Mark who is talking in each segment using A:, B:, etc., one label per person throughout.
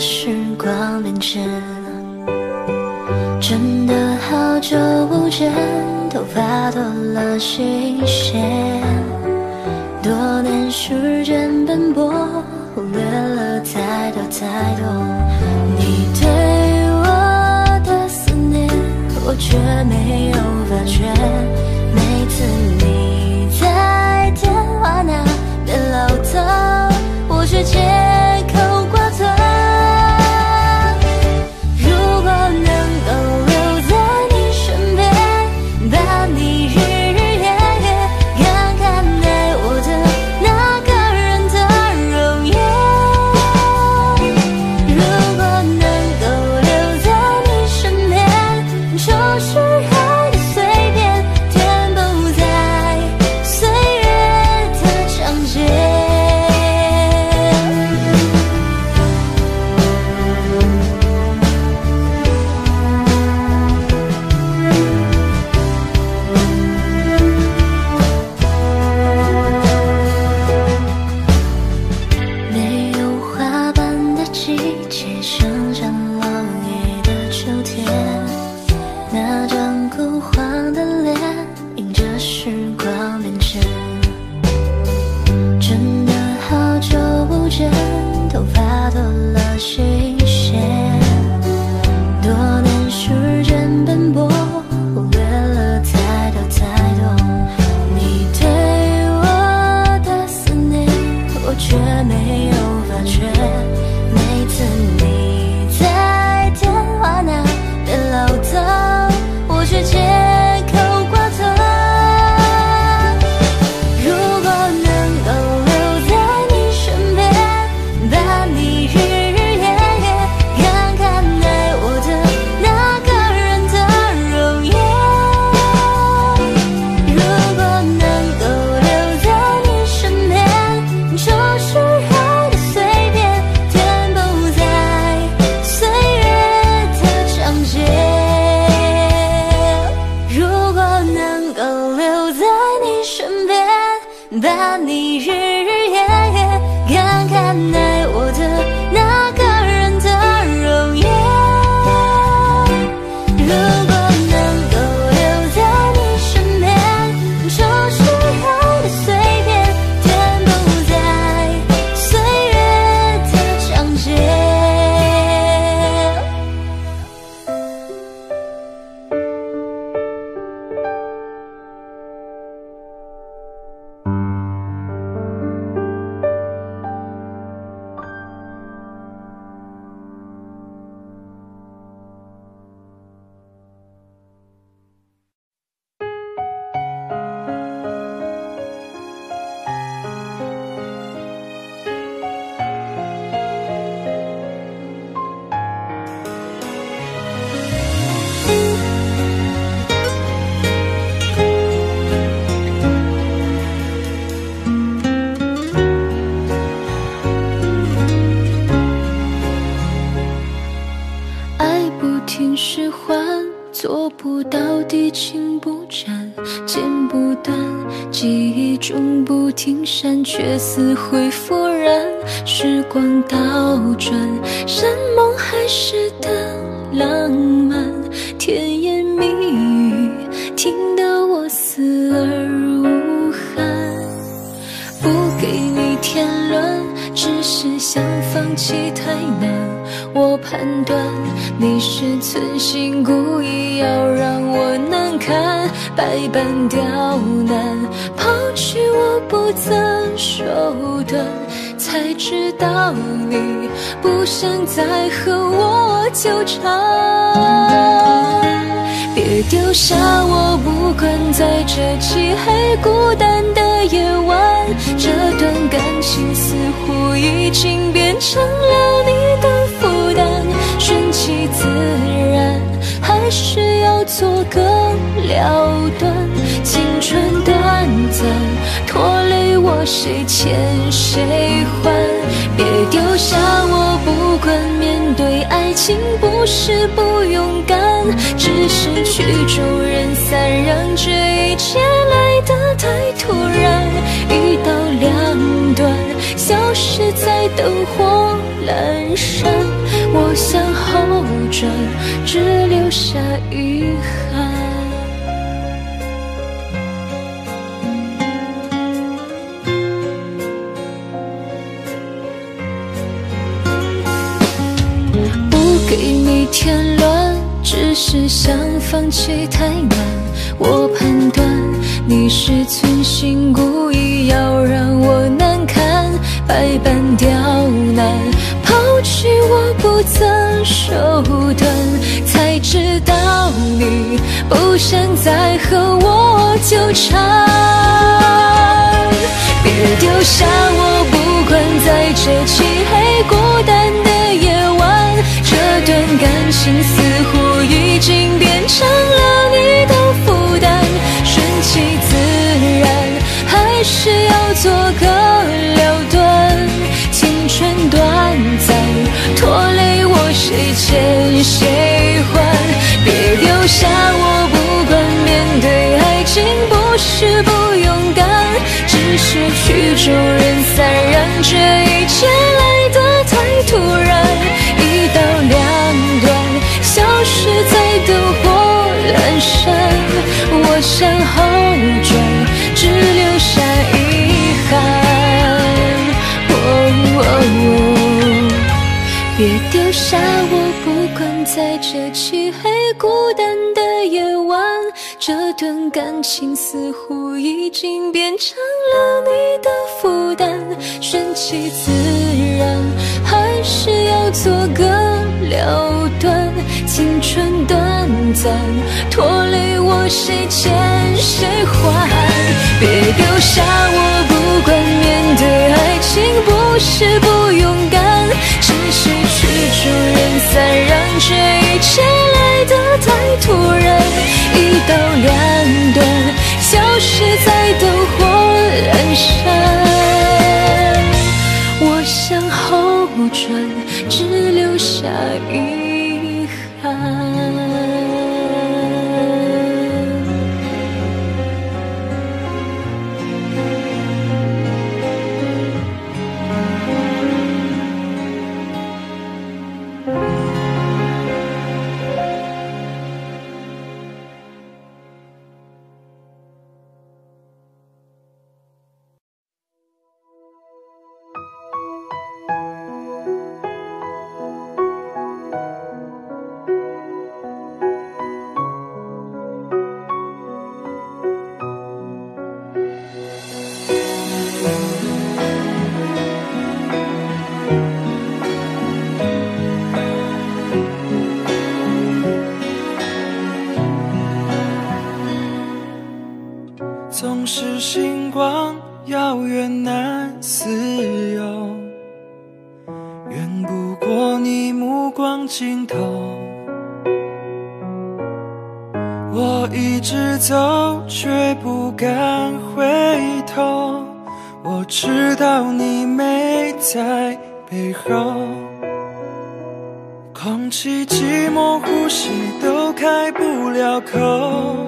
A: 时光变迁，真的好久不见，头发多了新鲜。多年时间奔波，忽略了太多太多。你对我的思念，我却没有发觉。每次你在电话那边唠叨，我却
B: 接。想放弃太难我判断你是存心故意要让我难堪百般刁难抛弃我不择手段才知道你不想再和我纠缠。别丢下我不管在这漆黑孤单的夜晚这段感情似乎已经变成了你的负担。顺其自然还是要做个了断青春短暂拖我谁欠谁还，别丢下我不管。面对爱情不是不勇敢，只是曲终人散。让这一切来得太突然，一刀两断，消失在灯火阑珊。我向后转，只留下遗憾。添乱，只是想放弃太难。我判断你是存心故意要让我难堪，百般刁难，抛弃我不择手段，才知道你不想再和我纠缠。别丢下我，不管在这漆黑过心似乎已经变成了你的负担。顺其自然，还是要做个了断。青春短暂，拖累我谁欠谁还？别丢下我，不管面对爱情不是不勇敢，只是曲终人散，让这一切我向后转，只留下遗憾。哦哦别丢下我，不管在这漆黑孤单的，这段感情似乎已经变成了你的负担。顺其自然，还是要做个了断。青春短暂，拖累我谁欠谁还？别丢下我，不管面对爱情不是不勇敢，只是曲终人散，让这一切来得太突然。一刀两断，消失在灯火阑珊。我向后转，只留下
C: 一头。我知道你没在背后，空气寂寞，呼吸都开不了口。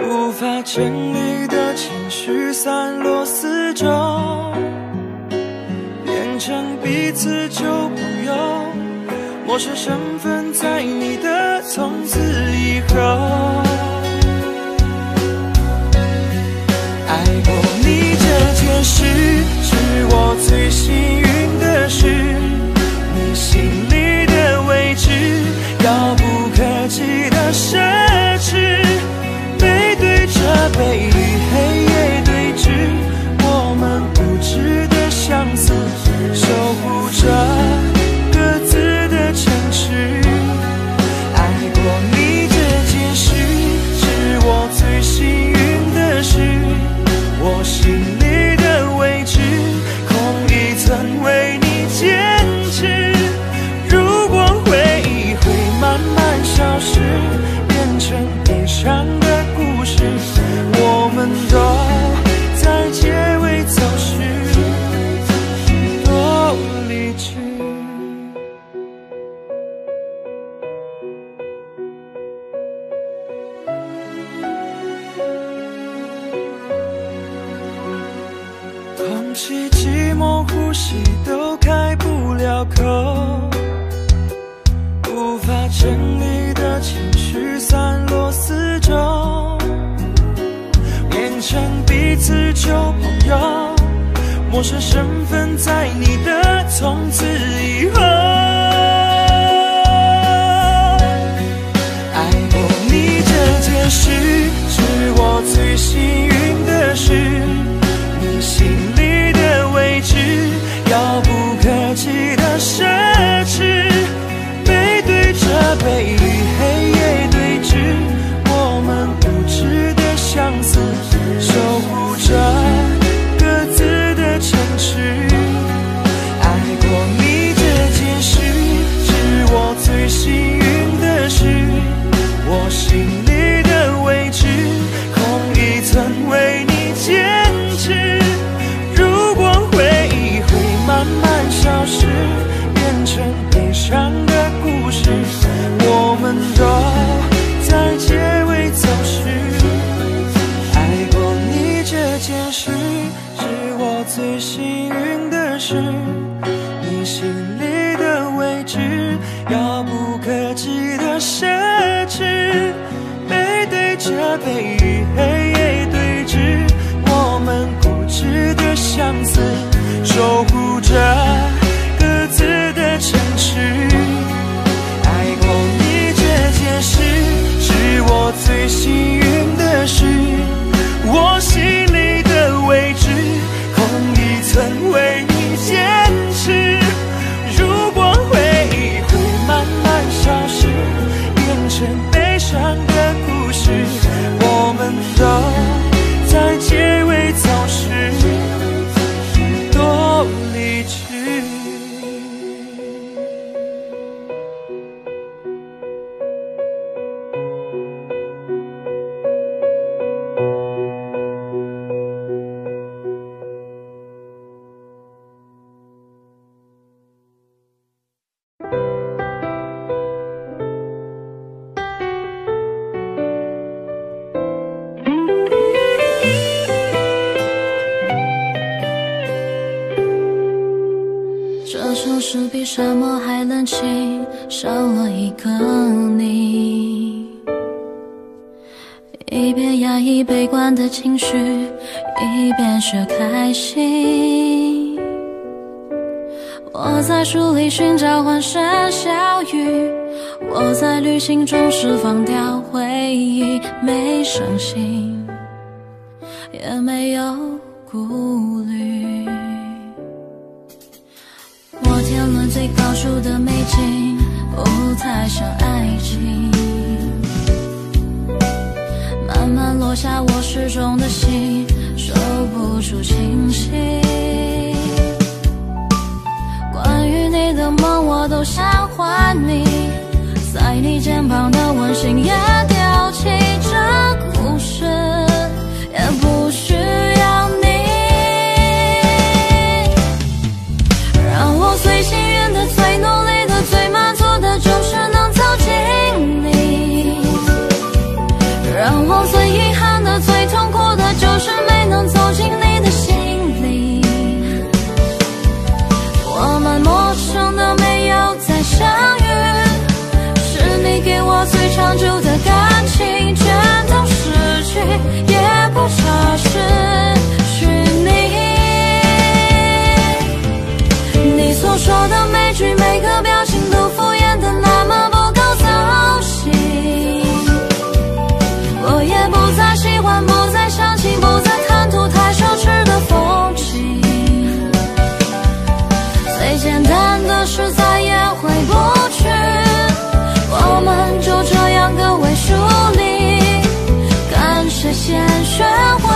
C: 无法整理的情绪散落四周，变成彼此旧朋友，陌生身份在你的从此以后。是，是我最幸运的事，你心里的位置，遥不可及的深。陌生身份在你的从此以后爱过你这件事。你悲
B: 观的情绪，一边学开心。我在书里寻找欢声笑语，我在旅行中释放掉回忆，没伤心，也没有顾虑。摩天轮最高处的美景，不太像爱情。落下我失重的心，收不住清晰。关于你的梦，我都想还你，在你肩膀的温馨。是没能走进你的心里我们陌生的没有再相遇是你给我最长久的感情。春花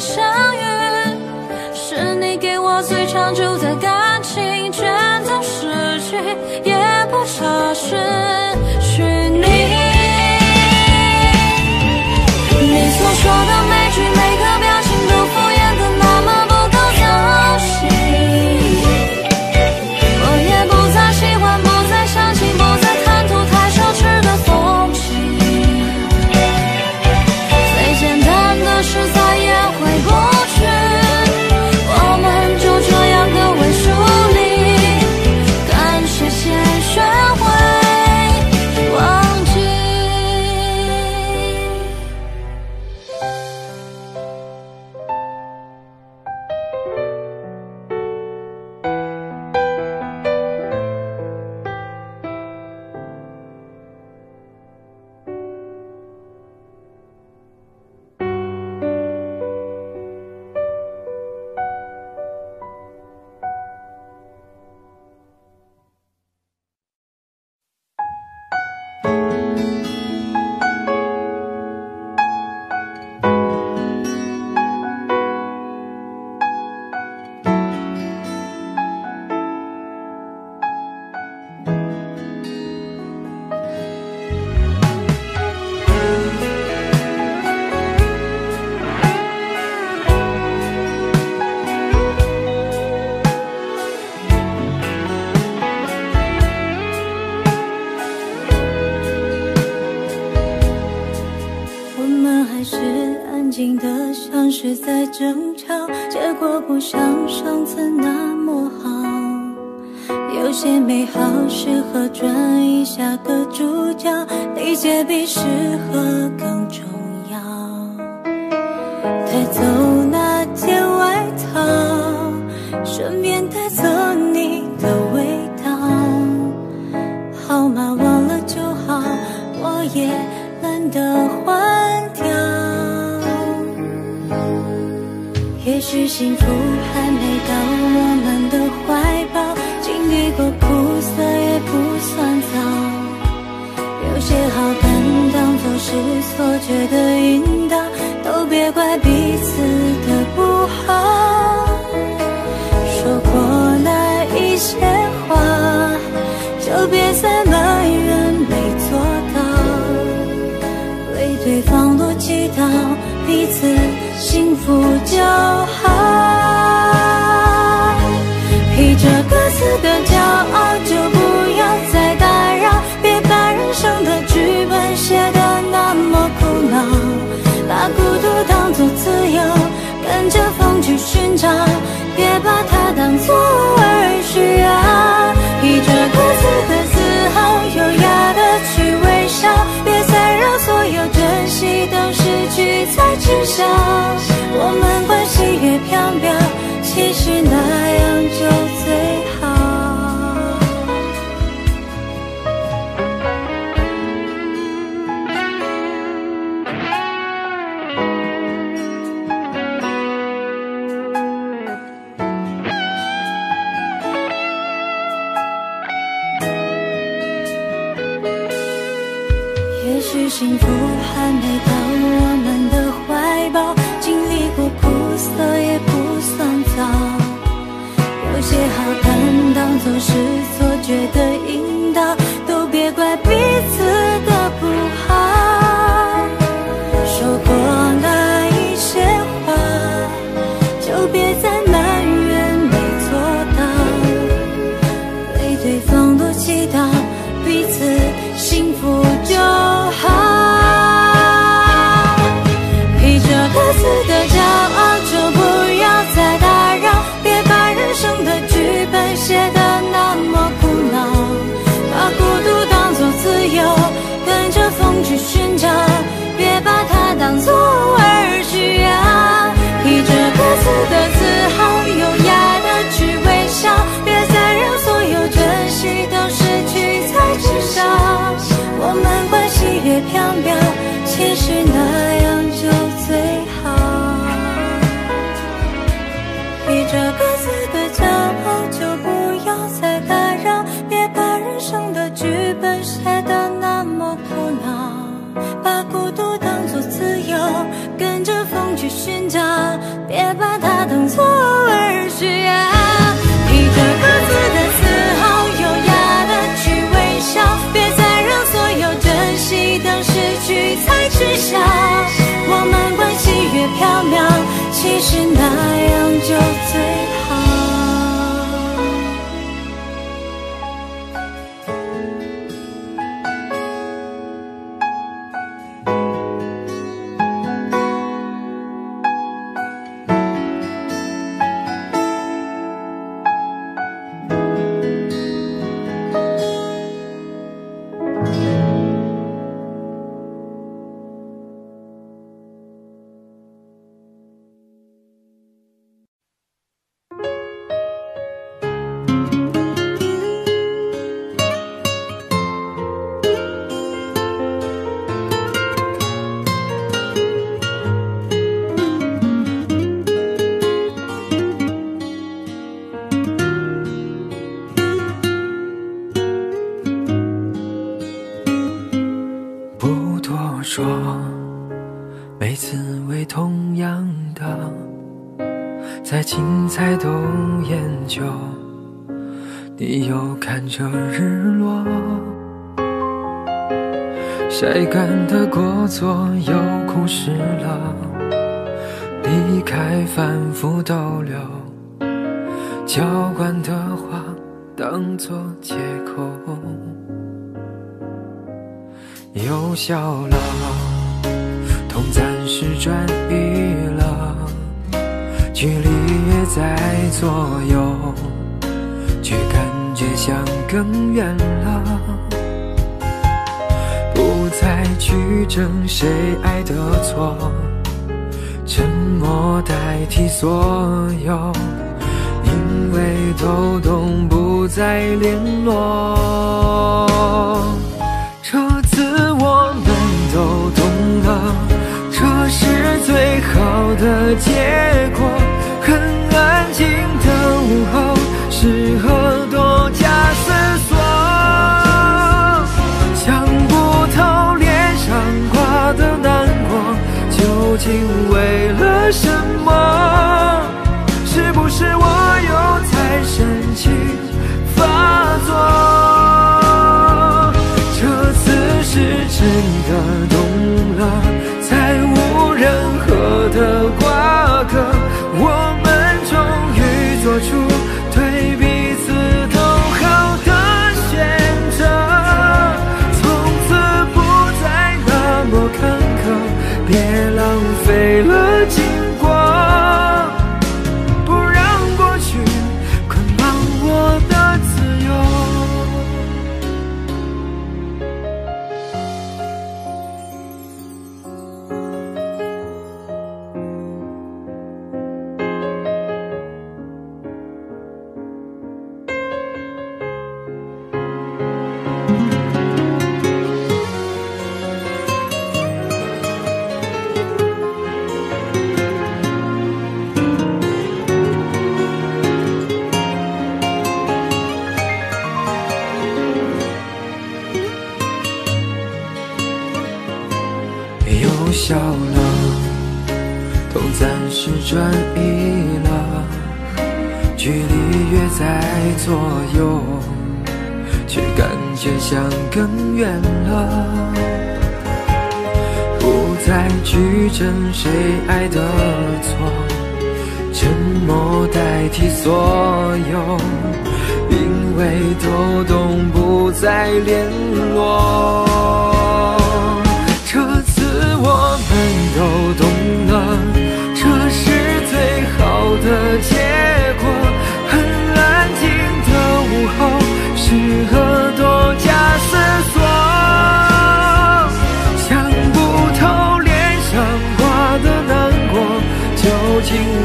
B: 相遇是你给我最长久的感情，全都失去也不差
A: 寻。去
C: 寻找，别把它当作儿戏啊，你这个自的，自豪优雅的去微笑，别再让所有珍惜当失去才知晓，我们关系越飘渺，其实那样就最好。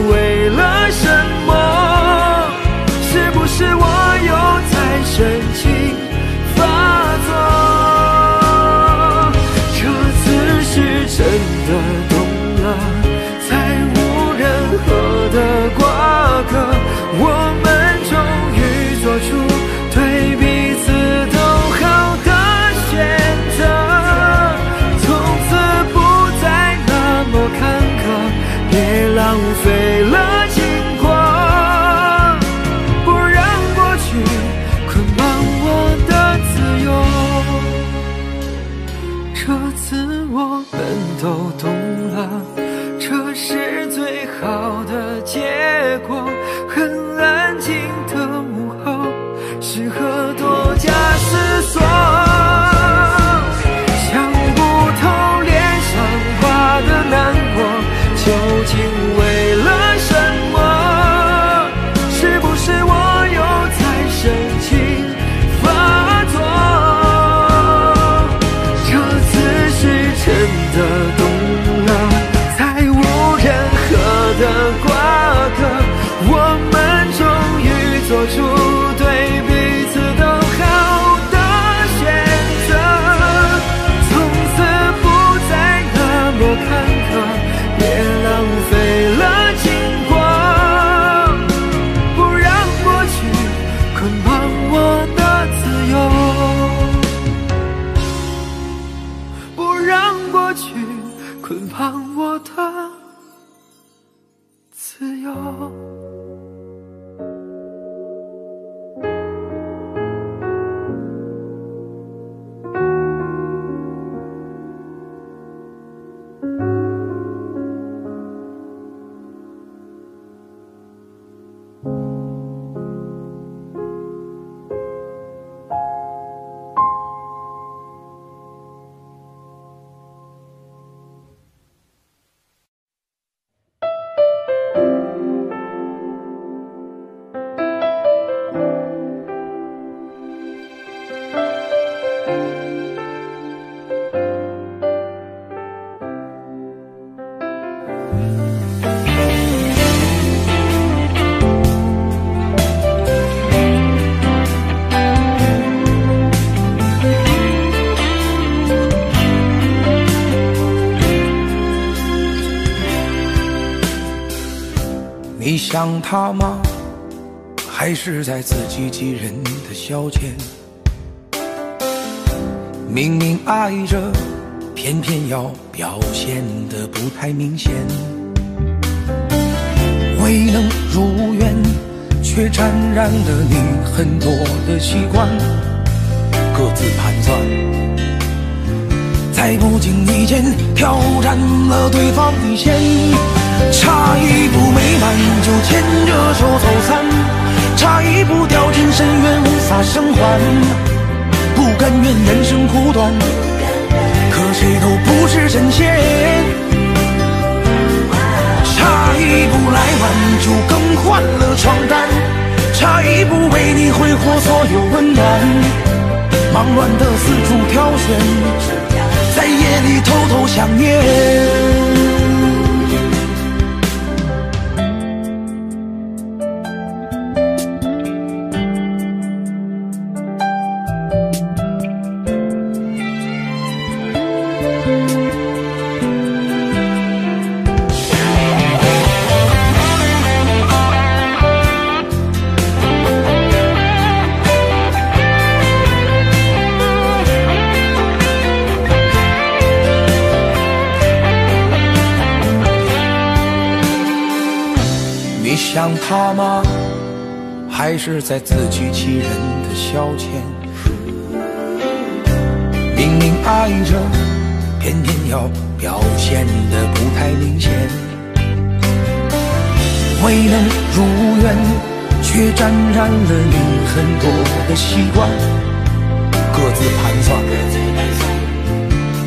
D: 为了什
C: 想
E: 他吗？还是在自欺欺人的消遣？明明爱着，偏偏要表现得不太明显。未能如愿，却沾染了你很多的习惯，各自盘算。在不经意间挑战了对方底线，差一步美满就牵着手走散，差一步掉进深渊无法生还，不甘愿人生苦短，可谁都不是神仙。差一步来晚就更换了床单，差一步为你挥霍所有温暖，忙乱的四处挑选。在夜里偷偷想念。
F: 他吗？还是在自欺欺人的消遣？明明爱着，偏偏要表现得不太明显。未能如愿，却沾染了你很多的习惯。各自盘算，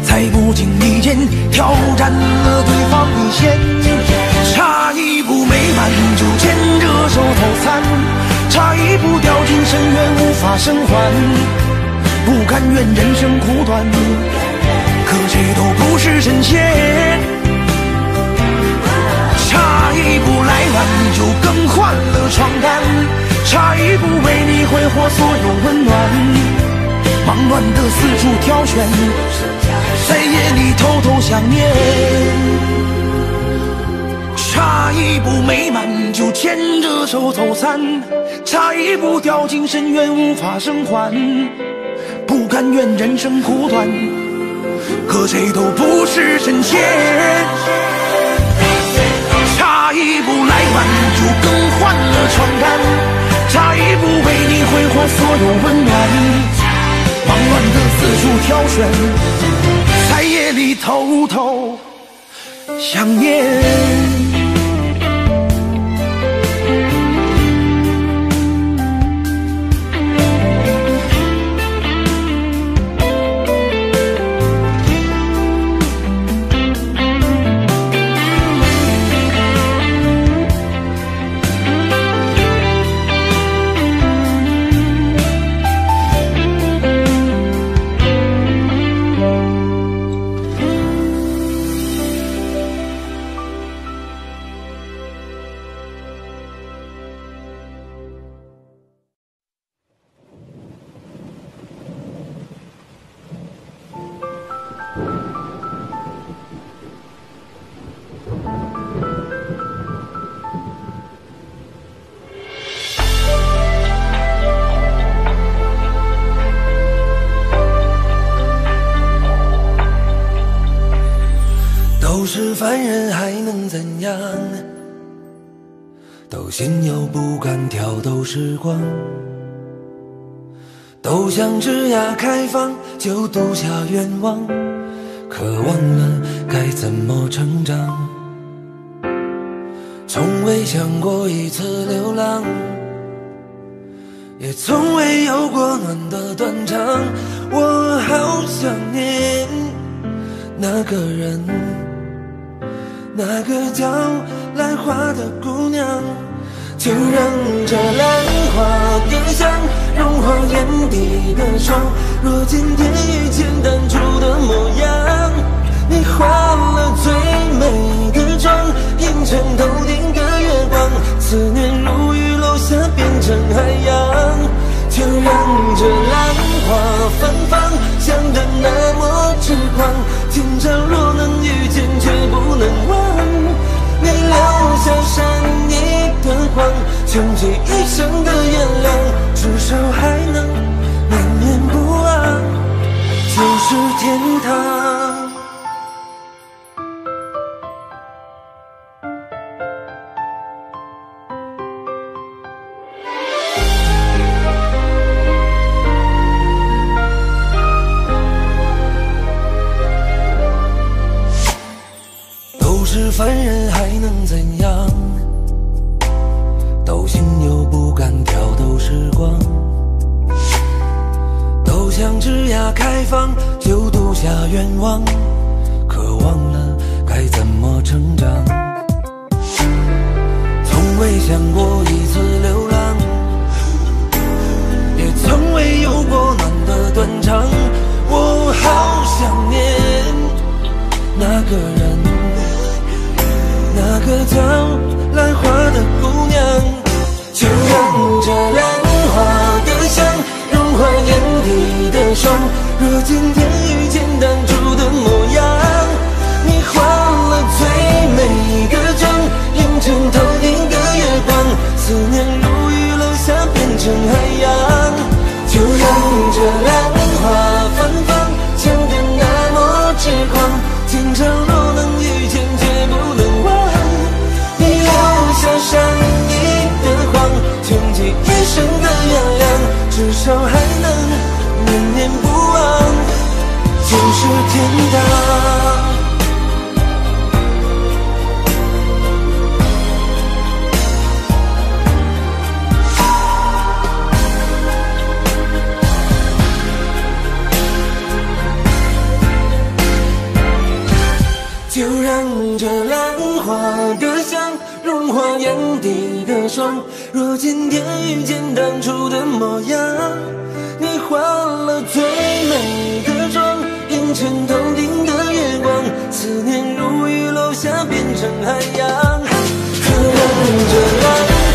F: 在不经意间挑战了对方底线。差一步美满就牵着手走散，差一步掉进深渊无法生还。不甘愿人生苦短，可谁都不是神仙。差一步来晚就更换了床单，差一步为你挥霍所有温暖。忙乱的四处挑选，在夜里偷偷想念。差一步美满就牵着手走散，差一步掉进深渊无法生还。不甘愿人生苦短，可谁都不是神仙。差一步来晚就更换了床单，差一步为你挥霍所有温暖。忙乱的四处挑选，在夜里偷偷想念。不敢，挑逗时光。都想枝桠开放，就赌下愿望，可忘了该怎么成长。从未想过一次流浪，也从未有过暖的断肠。我好想念那个人。那个叫兰花的姑娘，就让这兰花更香，融化眼底的霜。若今天遇见当初的模样，你化了最美的妆，映成头顶的月光，思念如雨落下变成海洋。就让这兰花芬芳，香得那么痴狂。今朝若能遇见，却不能忘。你留下善意的谎，穷尽一生的原谅，至少还能念念不忘，就是天堂。天堂就让这浪花的香融化眼底的霜，若今天遇见当初的模样。太阳，可望着浪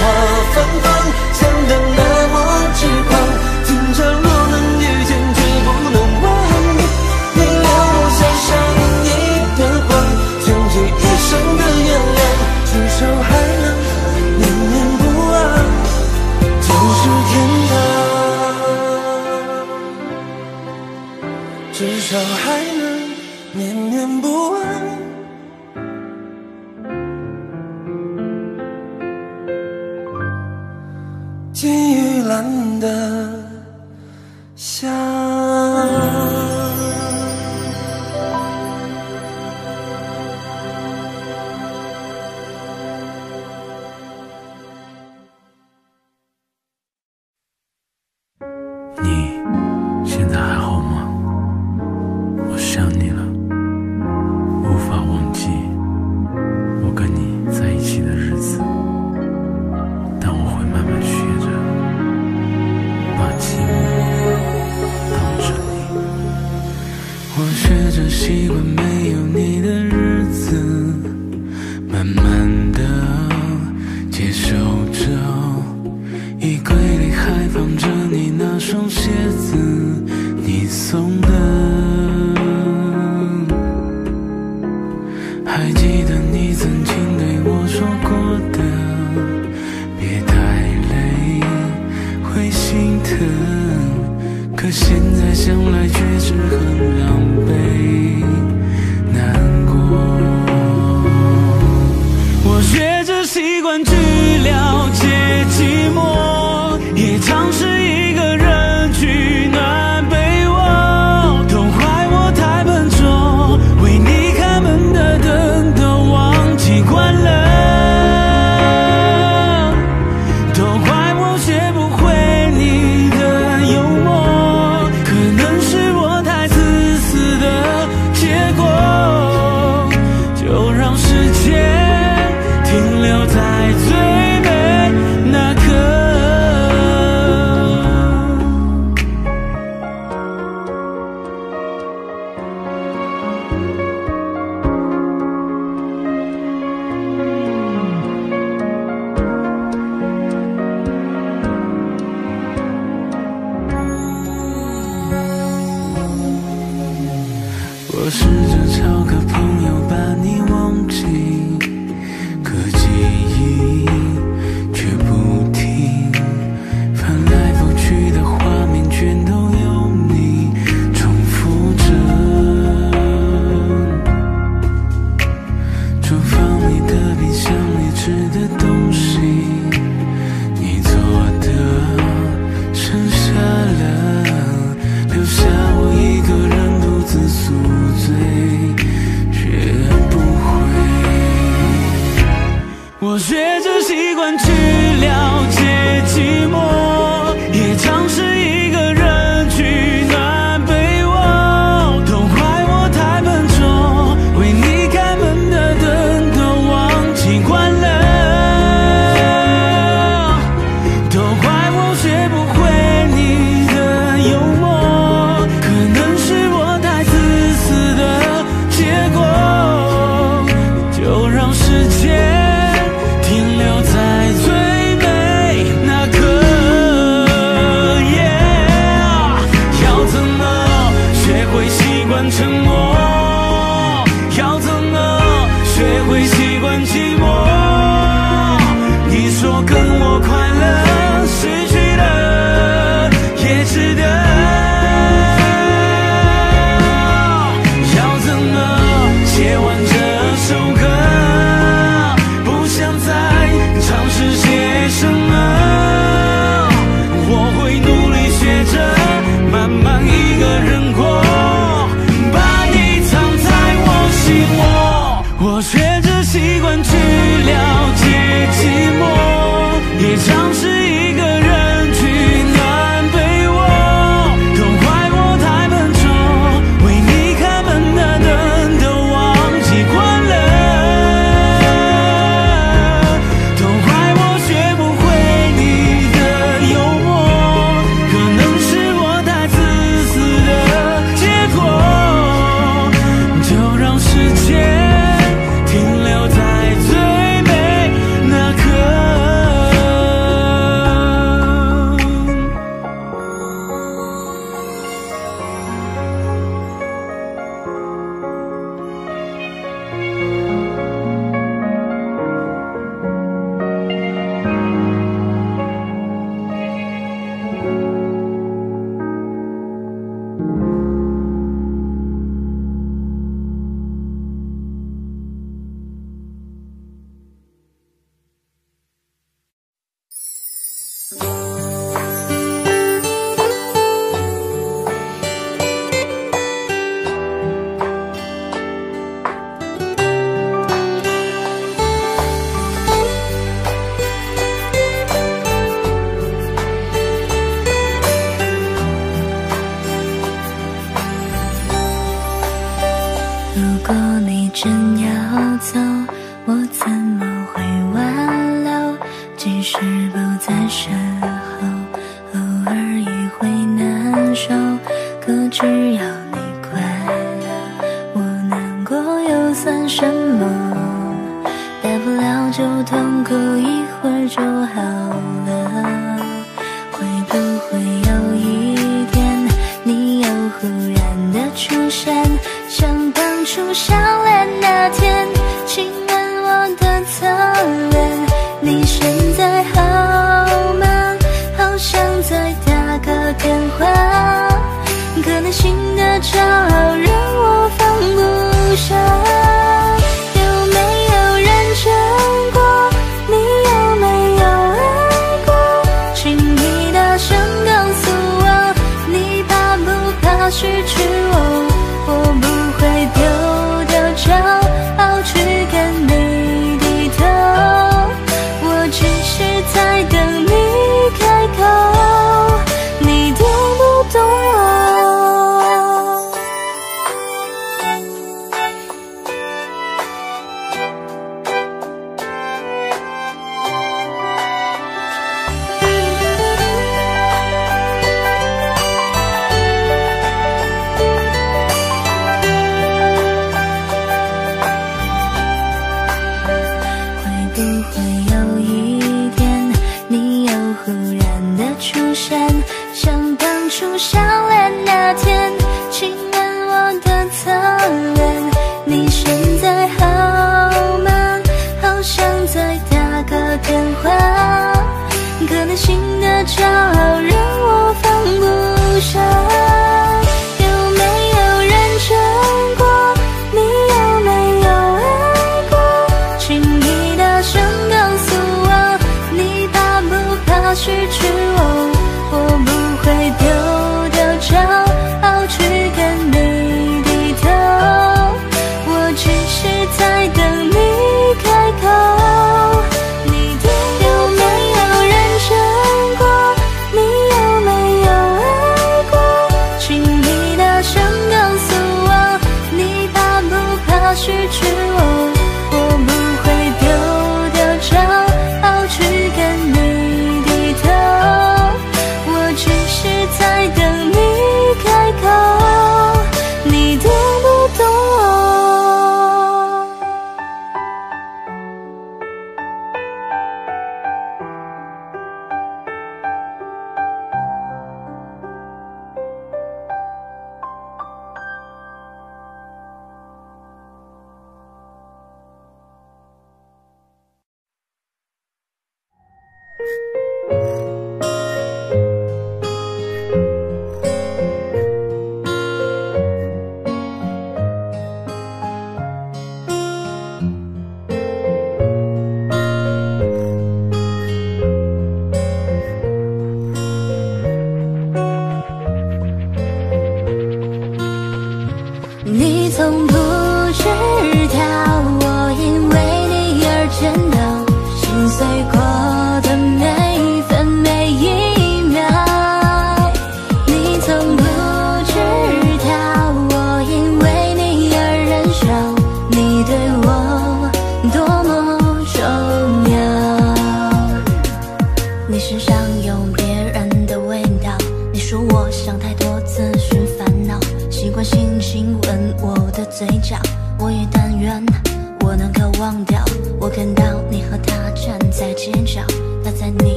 F: 花芬芳，想得那么痴狂。今朝若能遇见，绝不能忘。你留下善意的谎，穷极一生的原谅，至少还能念念不忘，就是天堂。至少还。
G: jeito.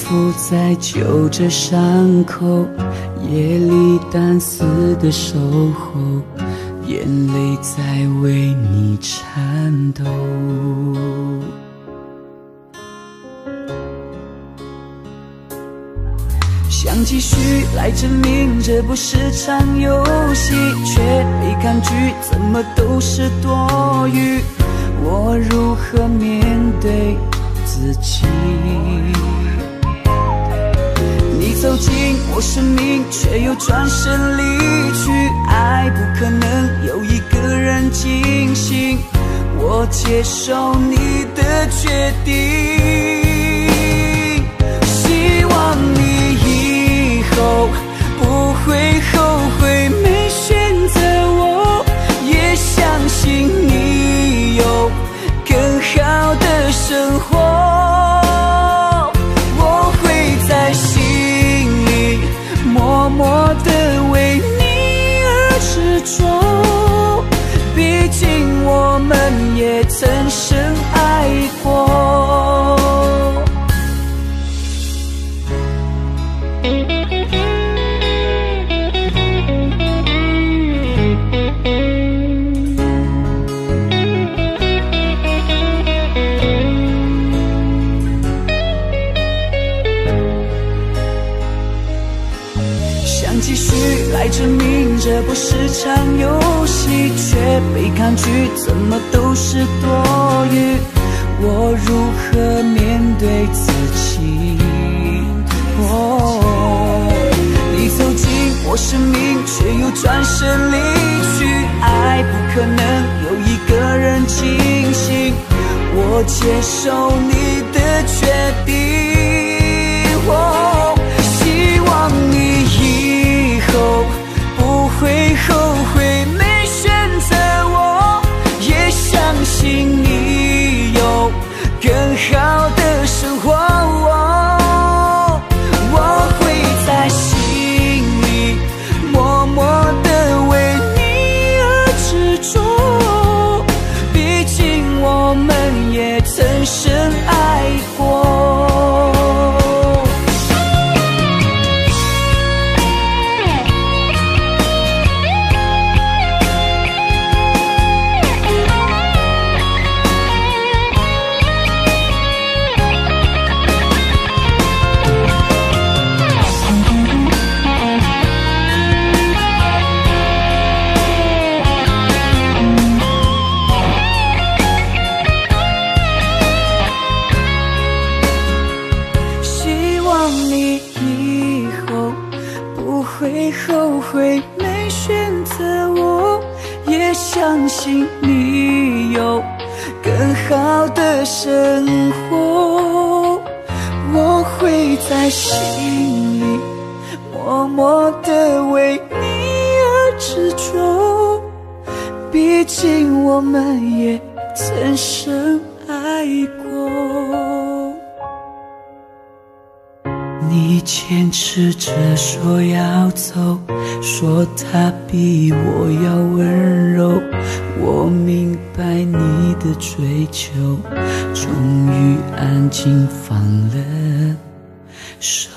G: 伏在旧着
H: 伤口，夜里单思的守候，眼泪在为你颤抖。想继续来证明这不是场游戏，却被抗拒，怎么都是多余。我如何面对自己？走进我生命却又转身离去爱不可能有一个人清醒。我接受你的决定。也曾深爱过。想继续来证明这不是场游戏却被抗拒怎么不是多余，我如何面对自己？哦，你走进我生命，却又转身离去。爱不可能有一个人清醒，我接受你。着
B: 说要走，说他比我要温柔。我明白你的追求，终于安静放了手。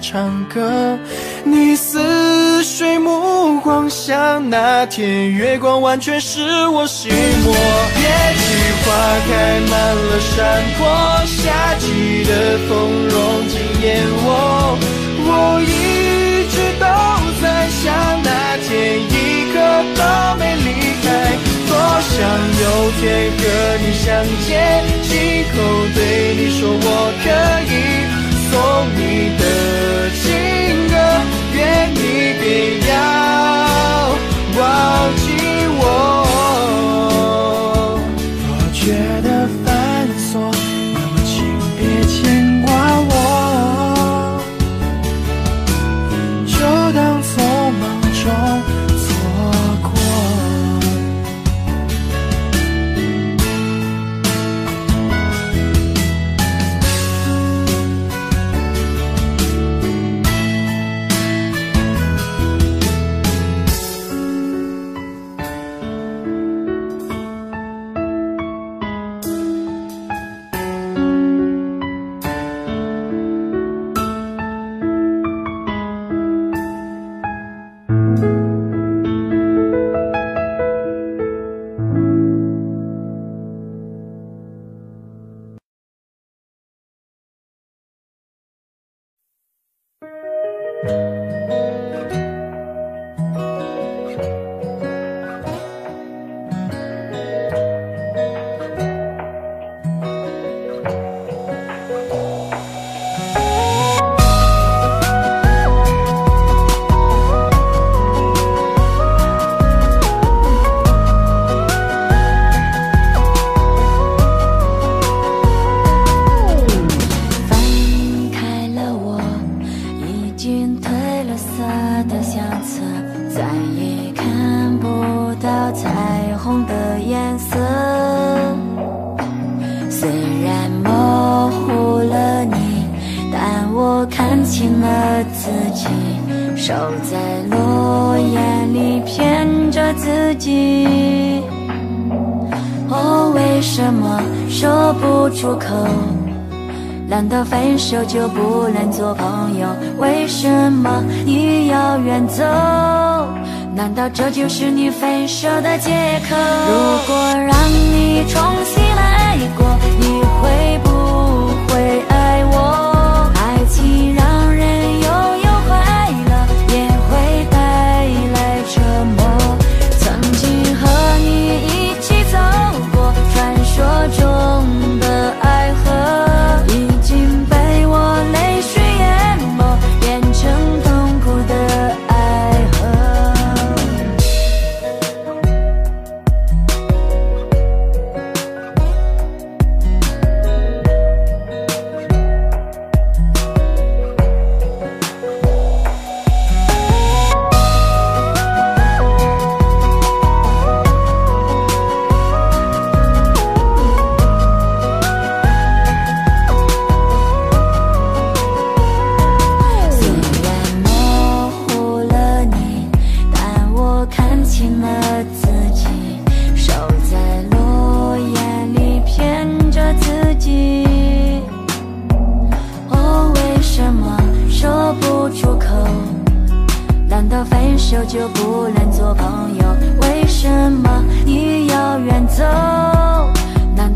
I: 唱歌。你似水目光，像那天月光，完全是我心魔。也许花开满了山坡，夏季的风融进眼窝，我一直都在想那天，一刻都没离开。多想有天和你相见，亲口对你说我可以。送你的情歌愿你别要忘记我。我觉得
J: 就不能做朋友为什么你要远走？难道这就是你分手的借口？如果让你重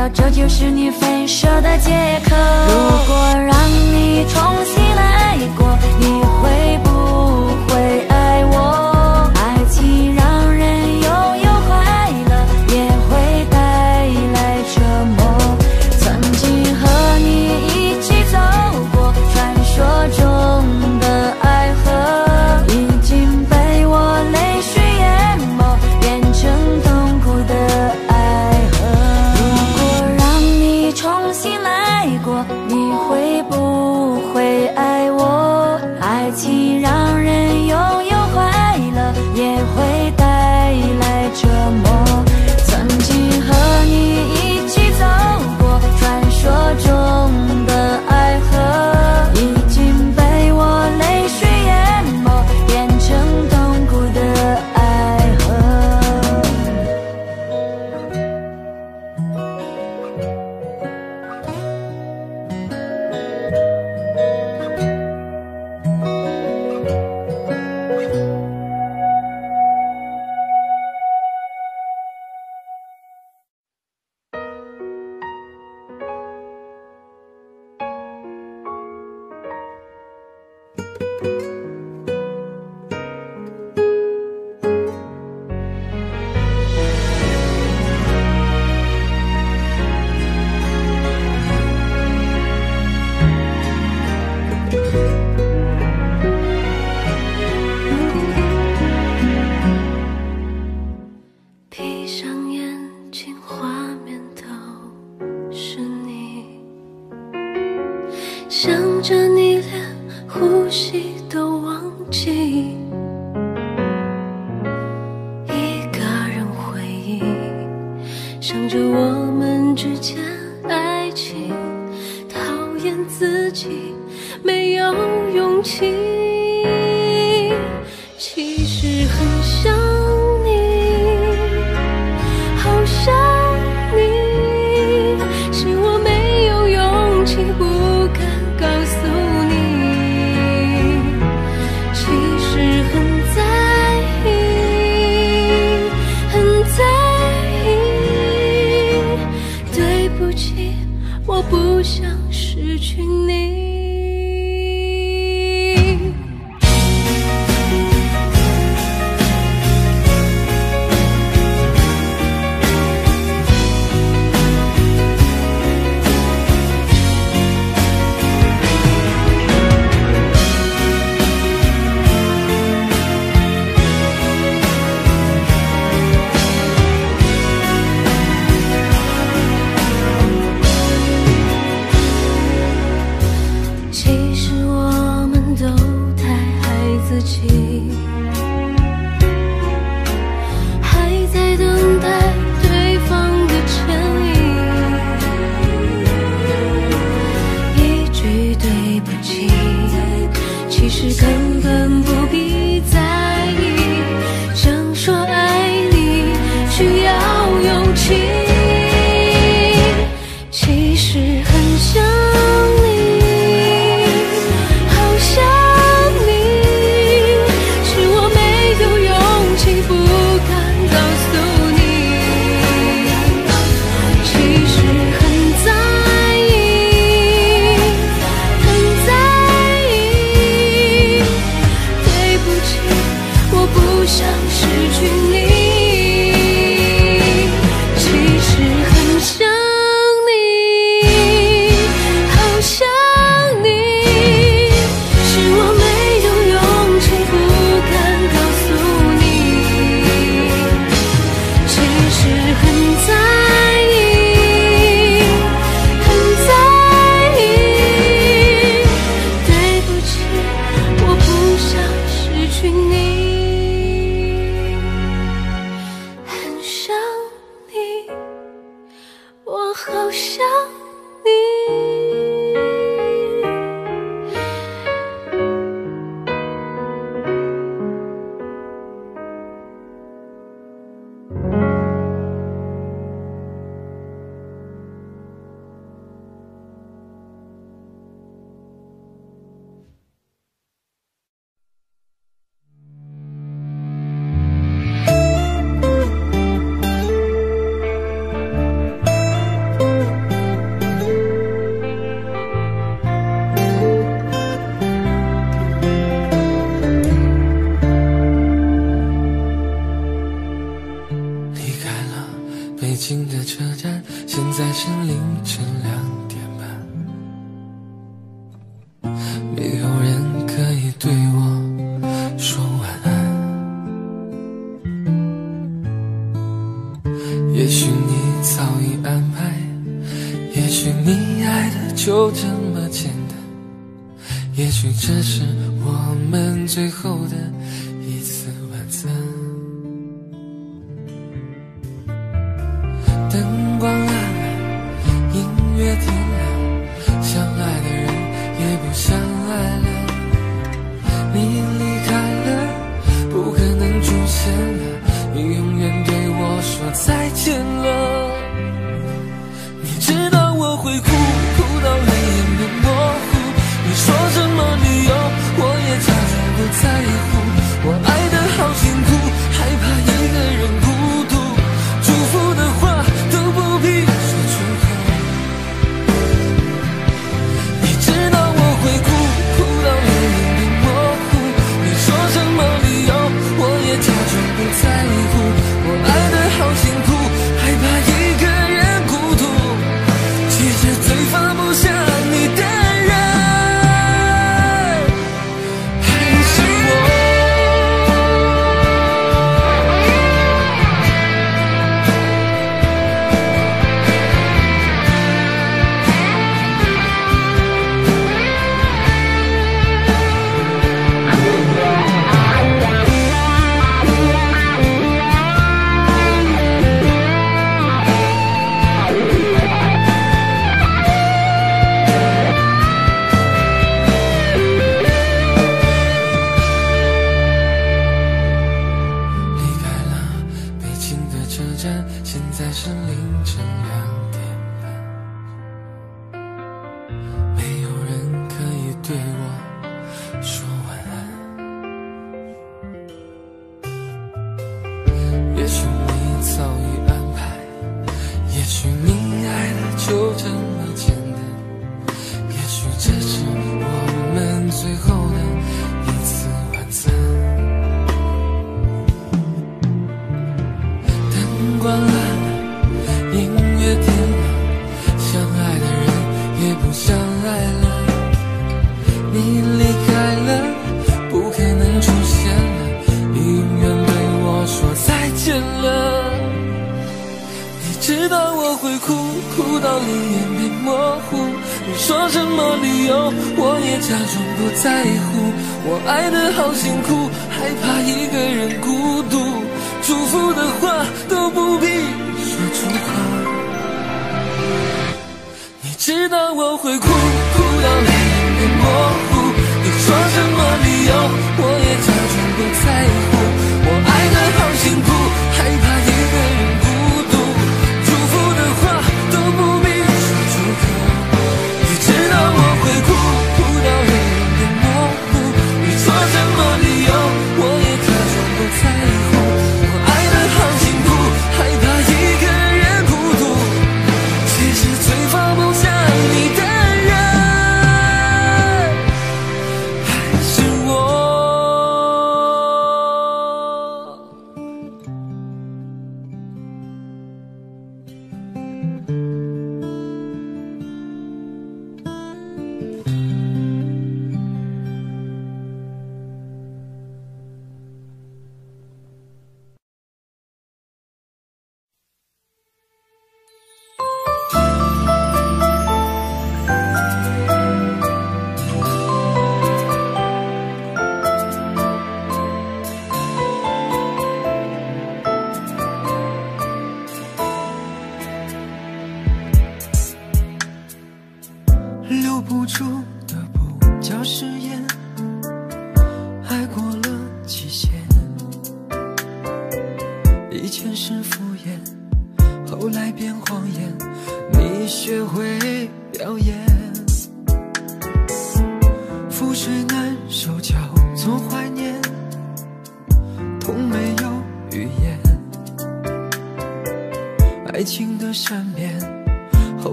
J: 道这就是你分手的借口？如果让你重新来过，你会不会？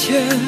J: 前。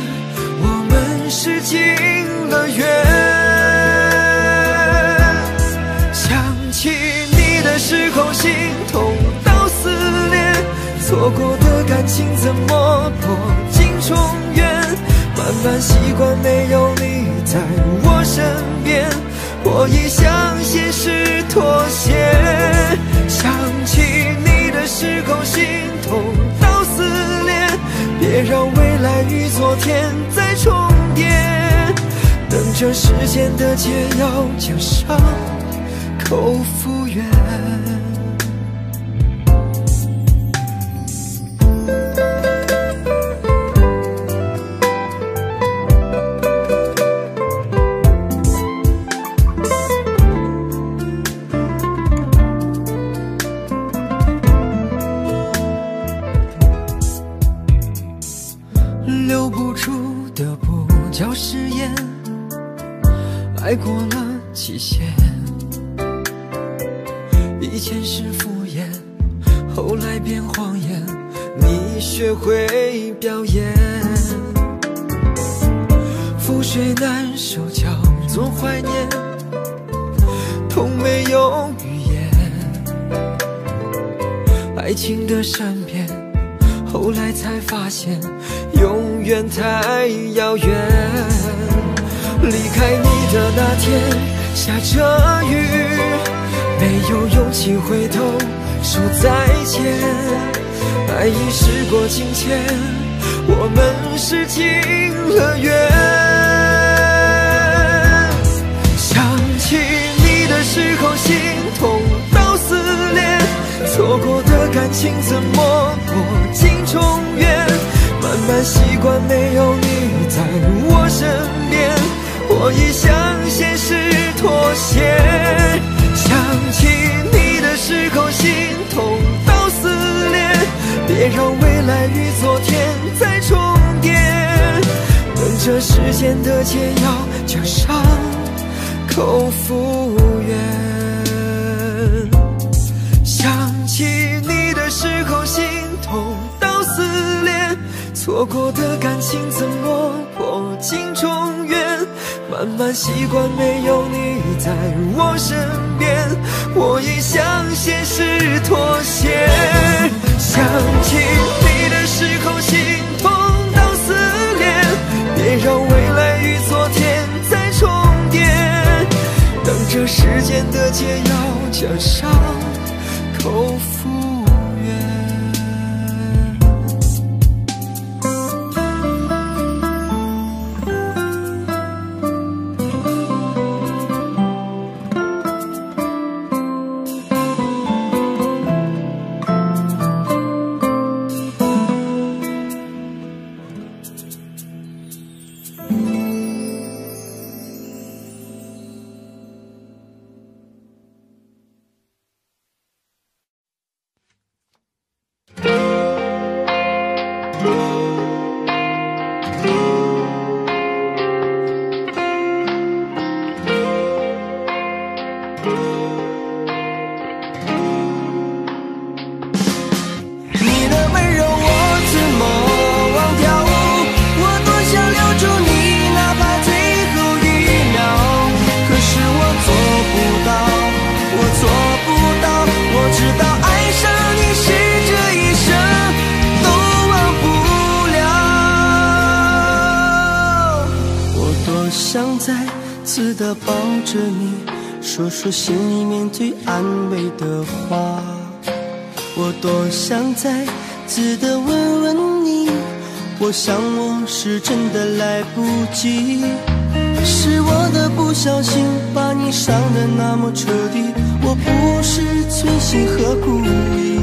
J: 是我的不小心把你伤的那么彻底，我不是存心和故意，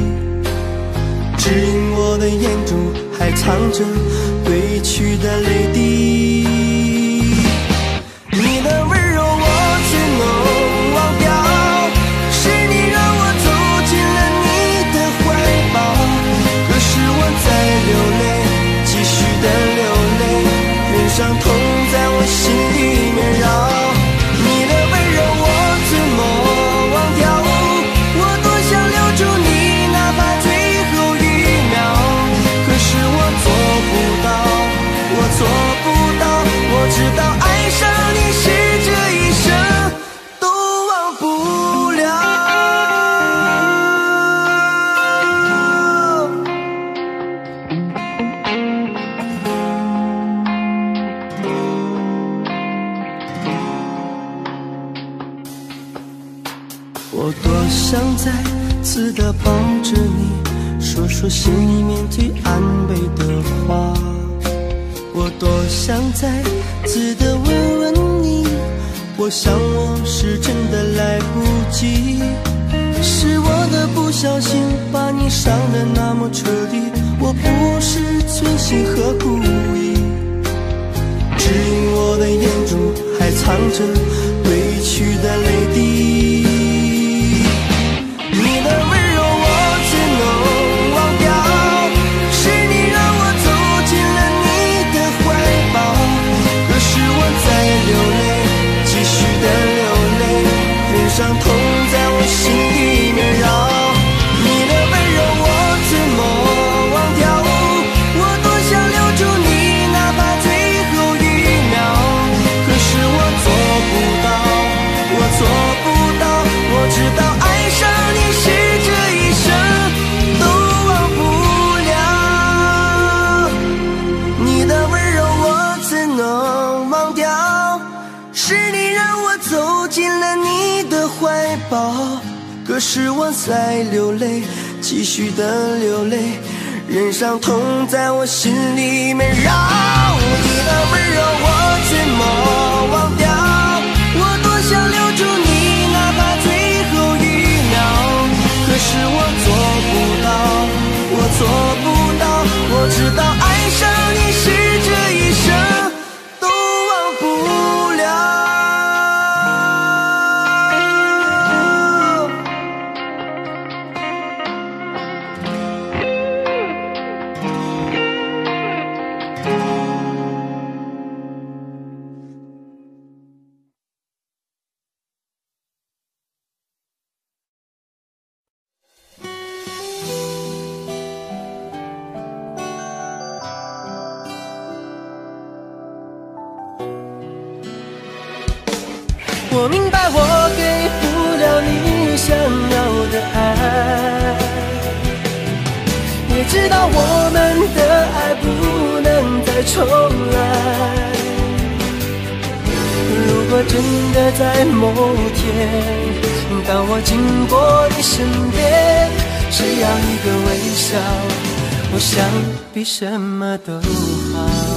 J: 只因我的
K: 眼中还藏着。我明白我给不了你想
B: 要
C: 的爱也知道我们的爱不能再重来如果真的在某天当我经过你身边只要一个微笑我想比什么都好。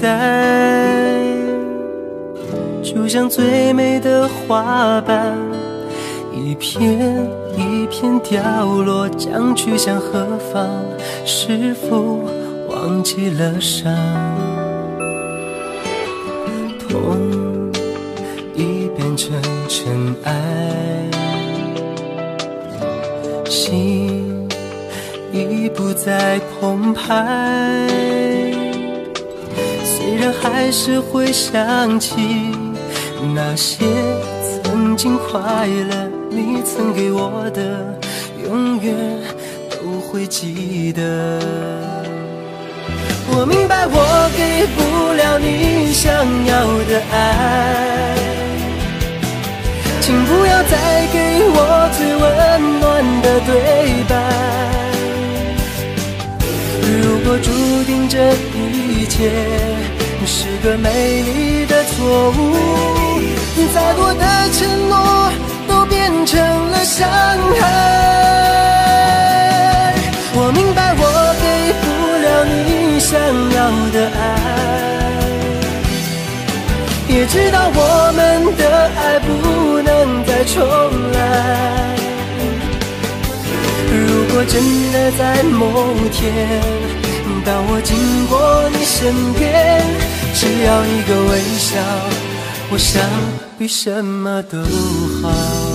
C: 在就像最美的花瓣一片一片掉落将去向何方？是否忘记了伤痛已变成尘埃。心已不再澎湃。还是会想起那些曾经快乐你曾给我的永远都会记得我明白我
H: 给不了你想要的爱请不要再给我
L: 最温暖的对白如果注定这一切是个美丽的错误再多的承诺都变成了伤害我明白我给不了你想要的爱也知道我们的爱不能再重来如果真的在某天当我经过你身边只要一个微笑，我想比什么都好。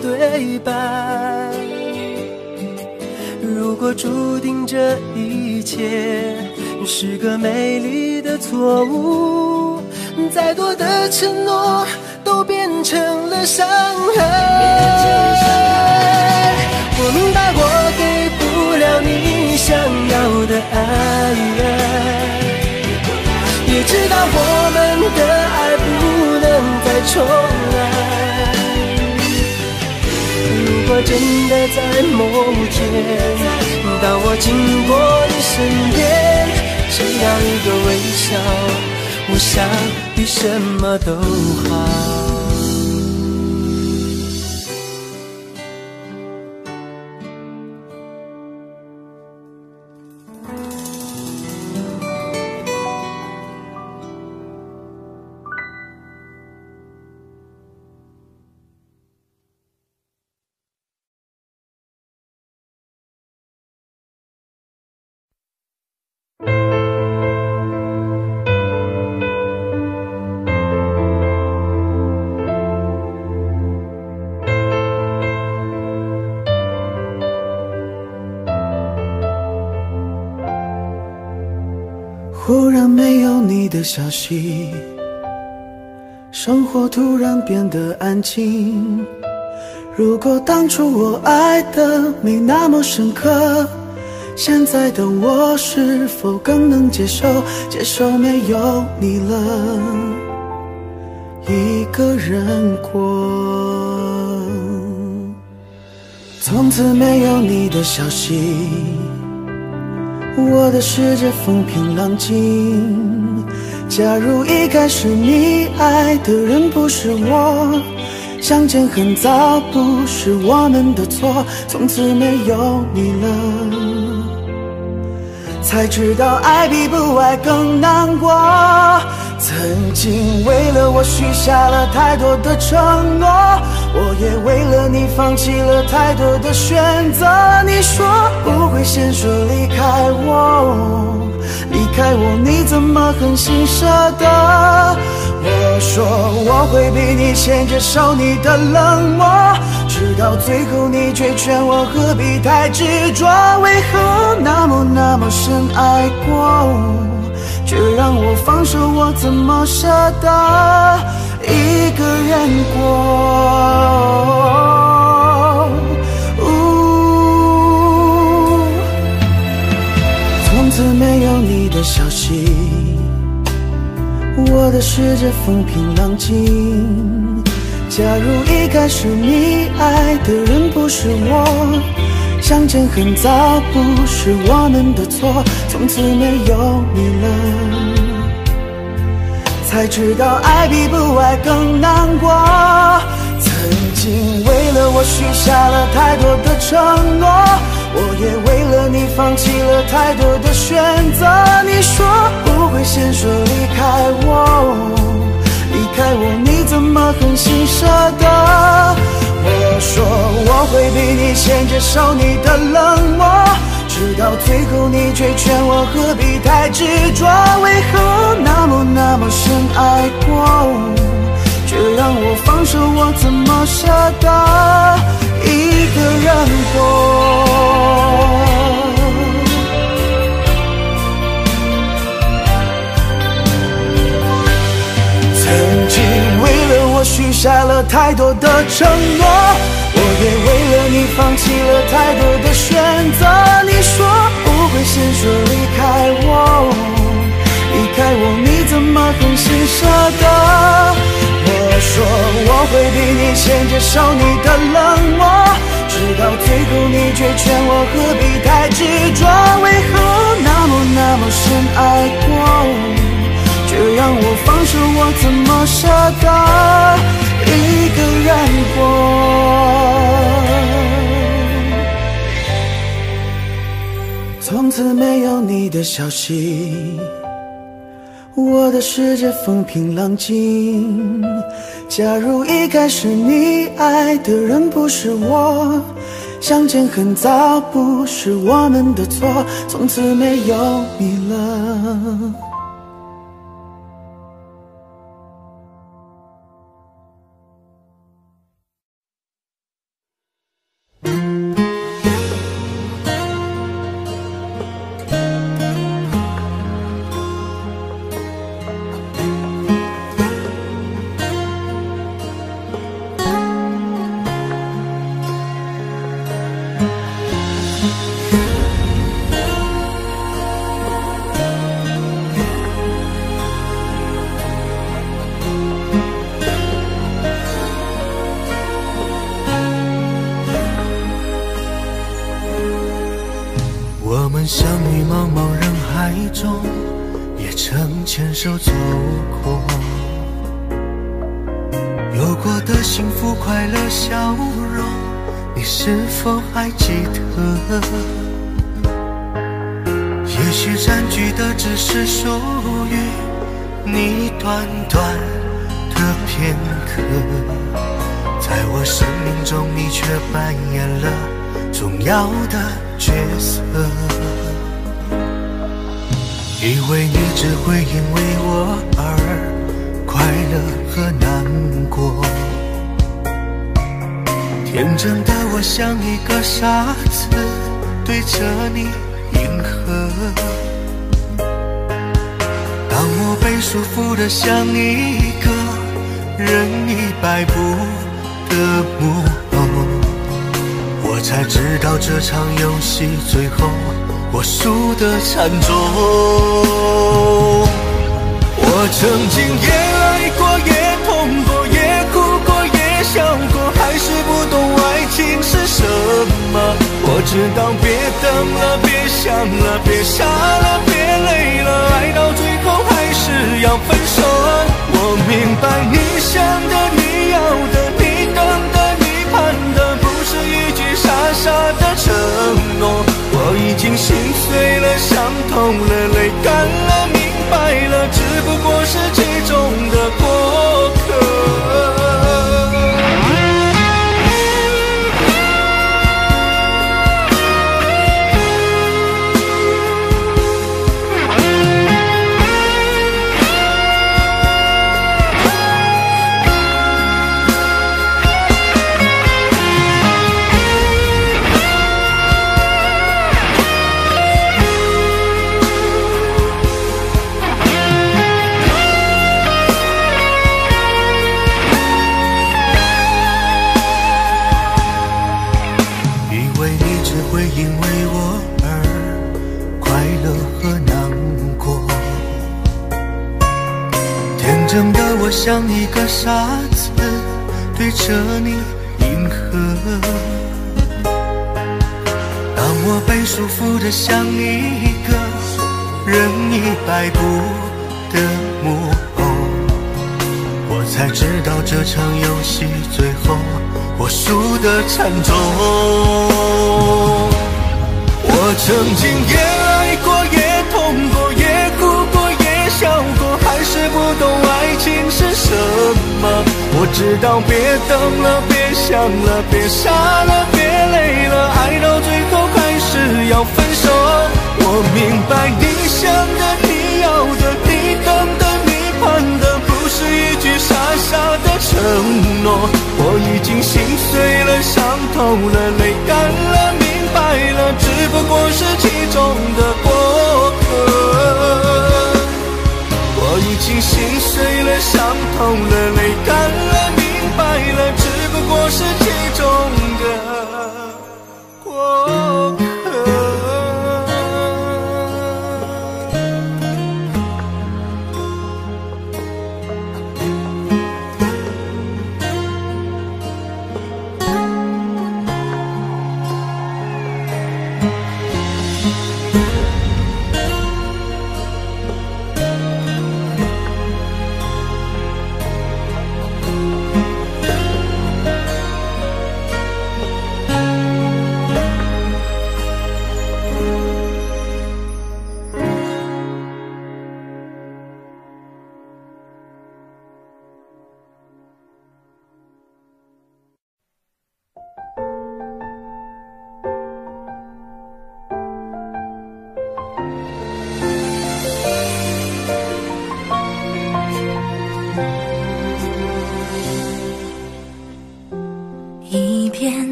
L: 对白如果注定这一切是个美丽的错误再多的承诺都变成了伤害。我明白我给不了你想要的爱也知道我们的爱不能再重
C: 来。真的在某天当我经过你身边只要一个微笑我想比什么都好。
I: 消息，生活突然变得安静。如果当初我爱的没那么深刻，现在的我是否更能接受？接受没有你了，一个人过。从此没有你的消息，我的世界风平浪静。假如一开始你爱的人不是我，相见很早不是我们的错，从此没有你了，才知道爱比不爱更难过。曾经为了我许下了太多的承诺，我也为了你放弃了太多的选择。你说不会先说离开我。离开我，你怎么狠心舍得？我说我会比你先接受你的冷漠，直到最后你却劝我何必太执着？为何那么那么深爱过，却让我放手？我怎么舍得一个人过？从此没有你的消息，我的世界风平浪静。假如一开始你爱的人不是我，相见恨早不是我们的错。从此没有你了，才知道爱比不爱更难过。曾经为了我许下了太多的承诺。我也为了你放弃了太多的选择。你说不会先说离开我，离开我你怎么狠心舍得？我说我会比你先接受你的冷漠。直到最后，你却劝我何必太执着？为何那么那么深爱过，却让我放手？我怎么舍得一个人过？曾经为了我许下了太多的承诺。我也为了你放弃了太多的选择。你说不会先说离开我，离开我你怎么狠心舍得？说我会比你先接受你的冷漠，直到最后你却劝我何必太执着？为何那么那么深爱过，却让我放手？我怎么舍得？一个人过，从此没有你的消息，我的世界风平浪静。假如一开始你爱的人不是我，相见很早不是我们的错，从此没有你了。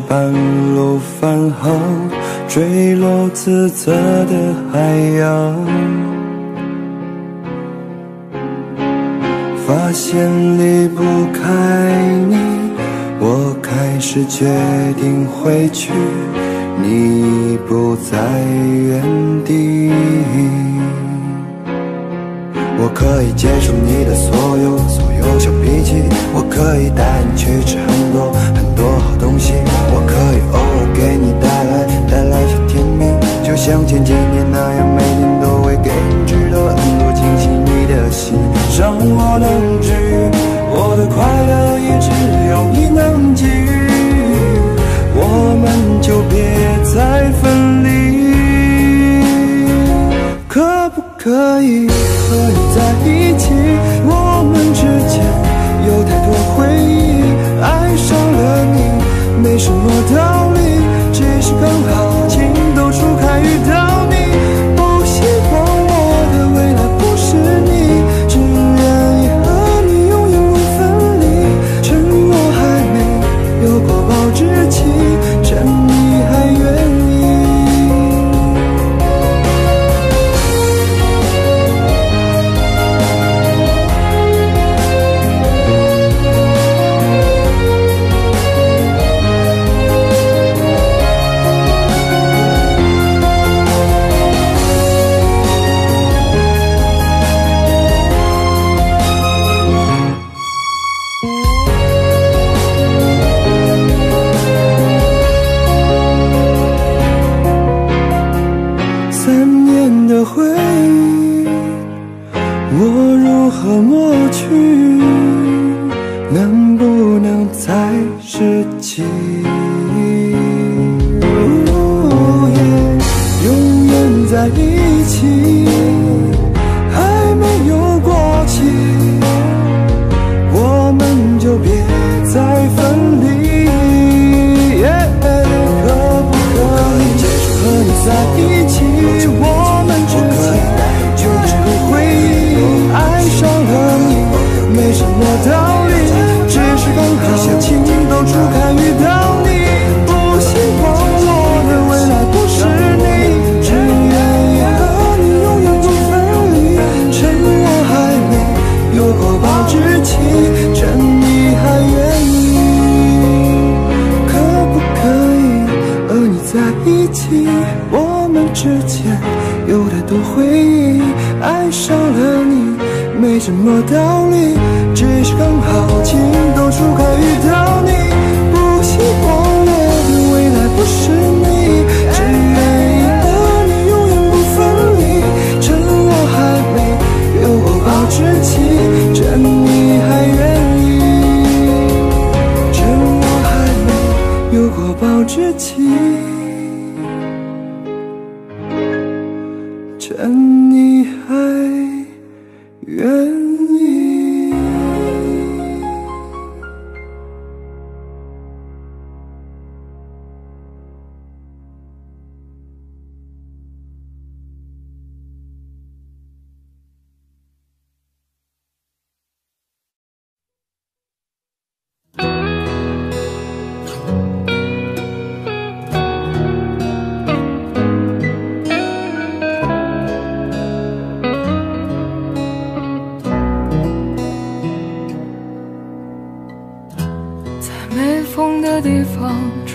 C: 半路返航，坠落自责的海洋，发现离不开你。我开始决定回去，你已不在原地。我可以接受你的所有所有小脾气，我可以带你去吃很多。像前几年那样每天都会给你制造很多惊喜你的心伤我能治愈我的快乐也只有你能给予我们就别再分离可不可以和你在一起我们之间有太多回忆爱上了你没什么道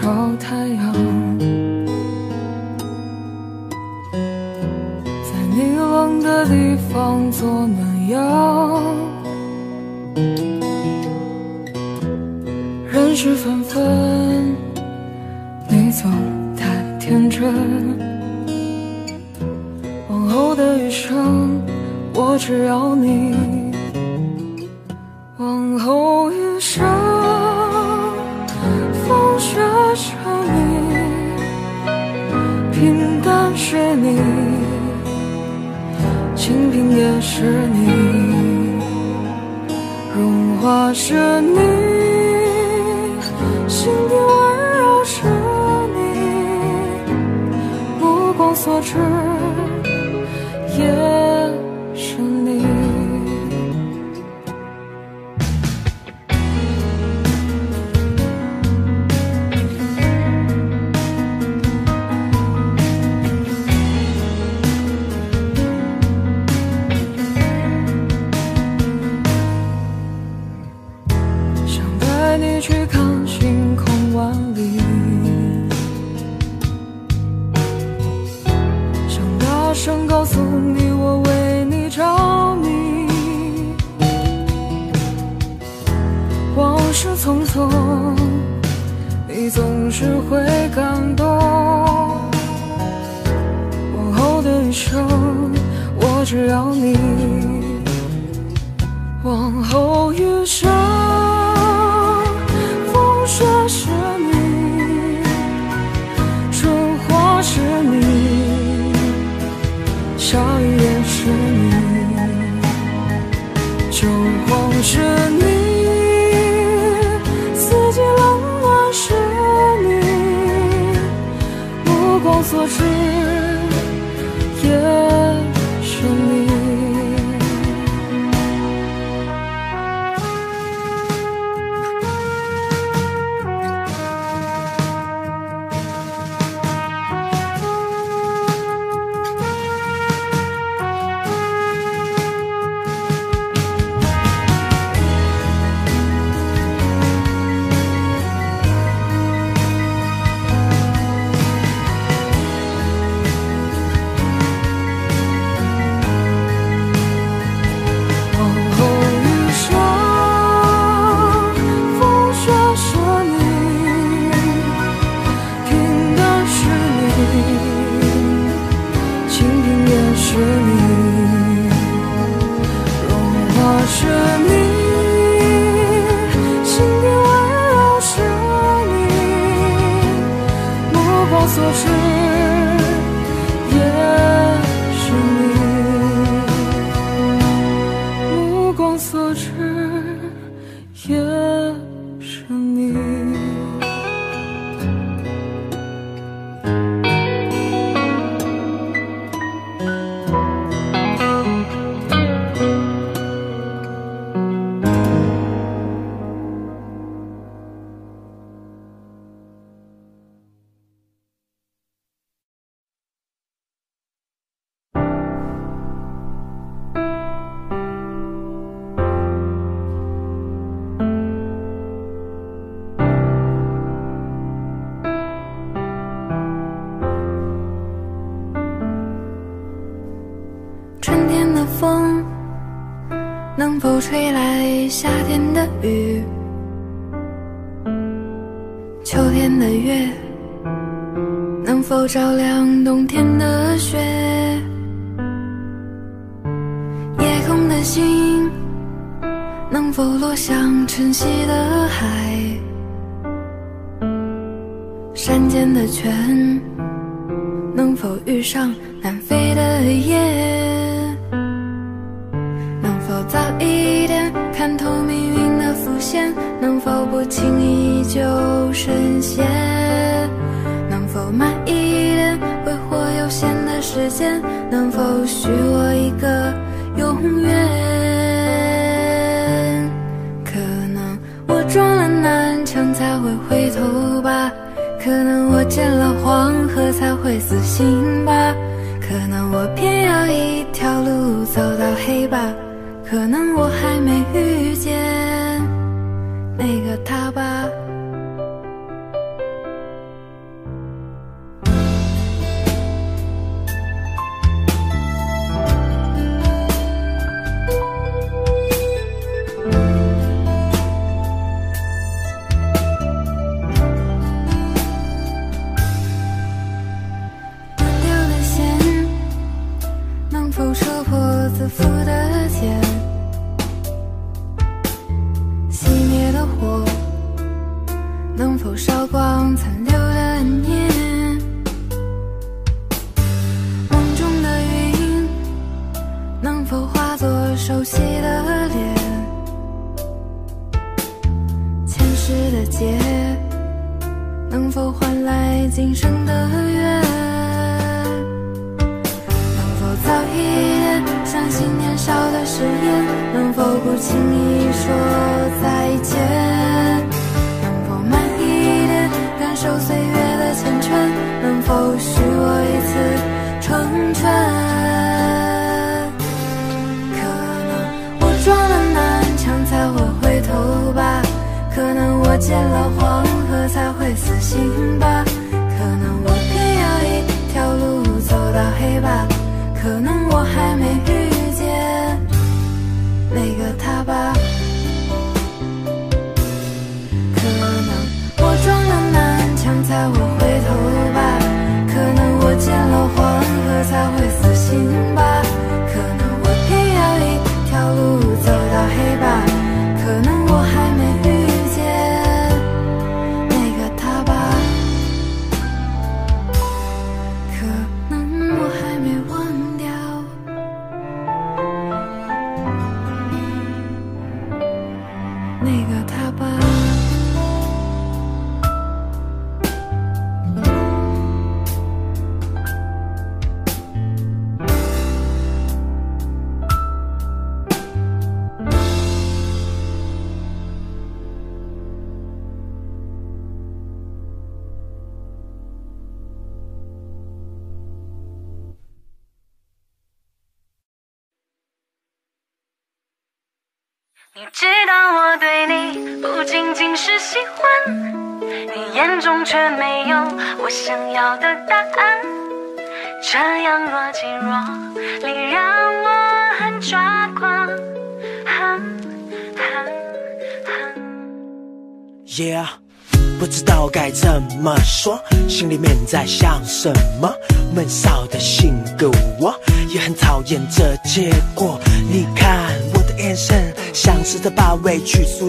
C: 好，
M: 太阳。
B: 照亮冬天的雪。夜空的星能否落向晨曦的海？山间的泉能否遇上南飞的雁能否早一点看透命运的伏线能否不轻易就深陷？能否慢有限的时间，能否许我一个永远？可能我撞了南墙才会回头吧，可能我见了黄河才会死心吧，可能我偏要一条路走到黑吧，可能我还没遇见那个他吧。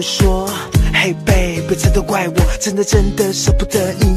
B: 说
A: 嘿 baby 这都怪我真的真的舍不得你。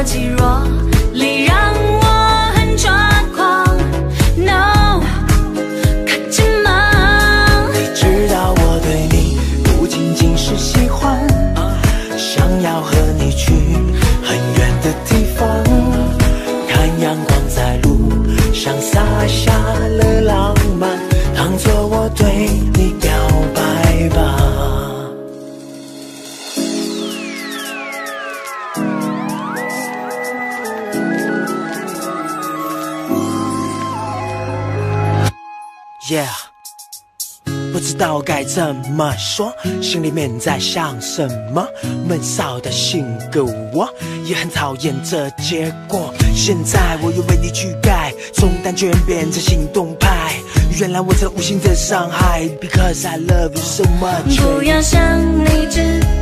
N: 若即若
A: 该怎么说？心里面在想什么？闷骚的性格我也很讨厌这结果。现在我又为你去改，从单卷变成行动派。原来我在无形的伤害，Because I love you so much。
N: 不要想你知。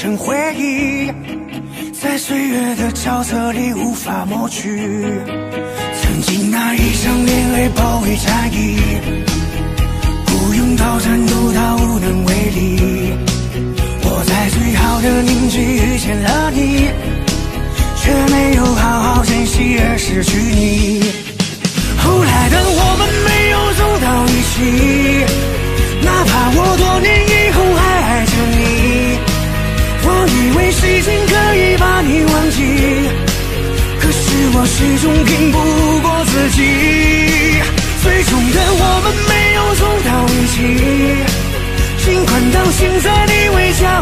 E: 成回忆，在岁月的沼泽里无法抹去。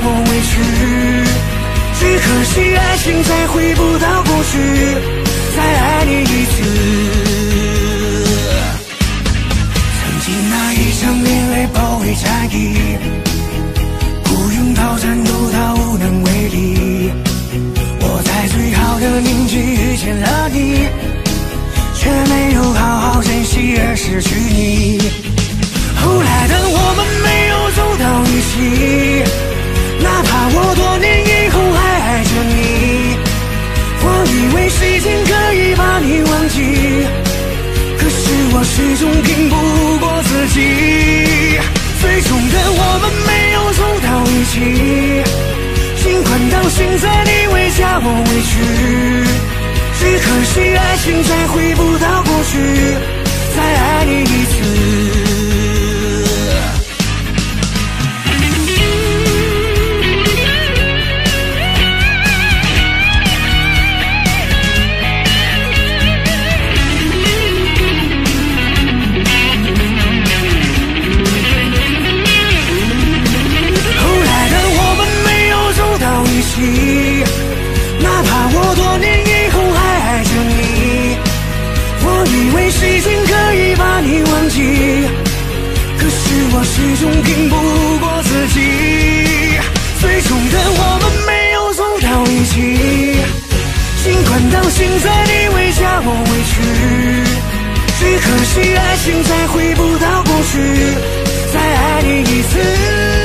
E: 我委屈，只可惜爱情再回不到过去，再爱你一次。曾经那一场恋爱包围战役，不用到战斗到无能为力。我在最好的年纪遇见了你，却没有好好珍惜而失去你。后来的我们没有走到一起，哪怕我多年以后还爱着你。我以为时间可以把你忘记，可是我始终拼不过自己。最终的我们没有走到一起，尽管到现在你为家我委屈，只可惜爱情再回不到过去，再爱你一次。管到现在你为家我委屈，只可惜爱情再回不到过去，再爱你一次。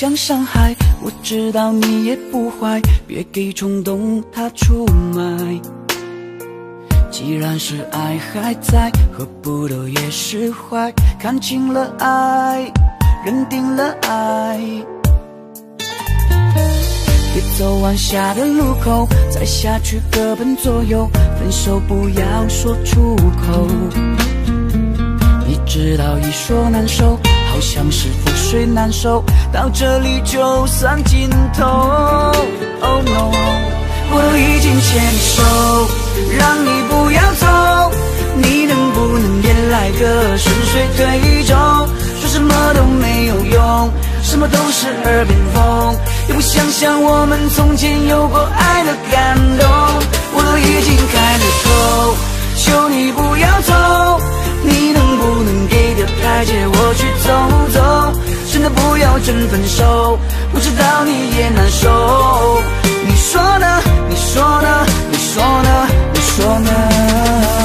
A: 想伤
H: 害？我知道你也不坏，别给冲动它出卖。既然是爱还在，何不都也释怀？看清了爱，认定了爱。别走弯下的路口，再下去各奔左右。分手不要说出口。你知道一说难受，好像是水难收，到这里就算尽头。Oh no，我都已经牵手，让你不要走，你能不能也来个顺水推舟？说什么都没有用，什么都是耳边风，也不想想我们从前有过爱的感动。我都已经开了口，求你不要走，你能不能给点台阶我去走走？真的不要真分手，我知道你也难受。你说呢？你说呢？你说呢？你说呢？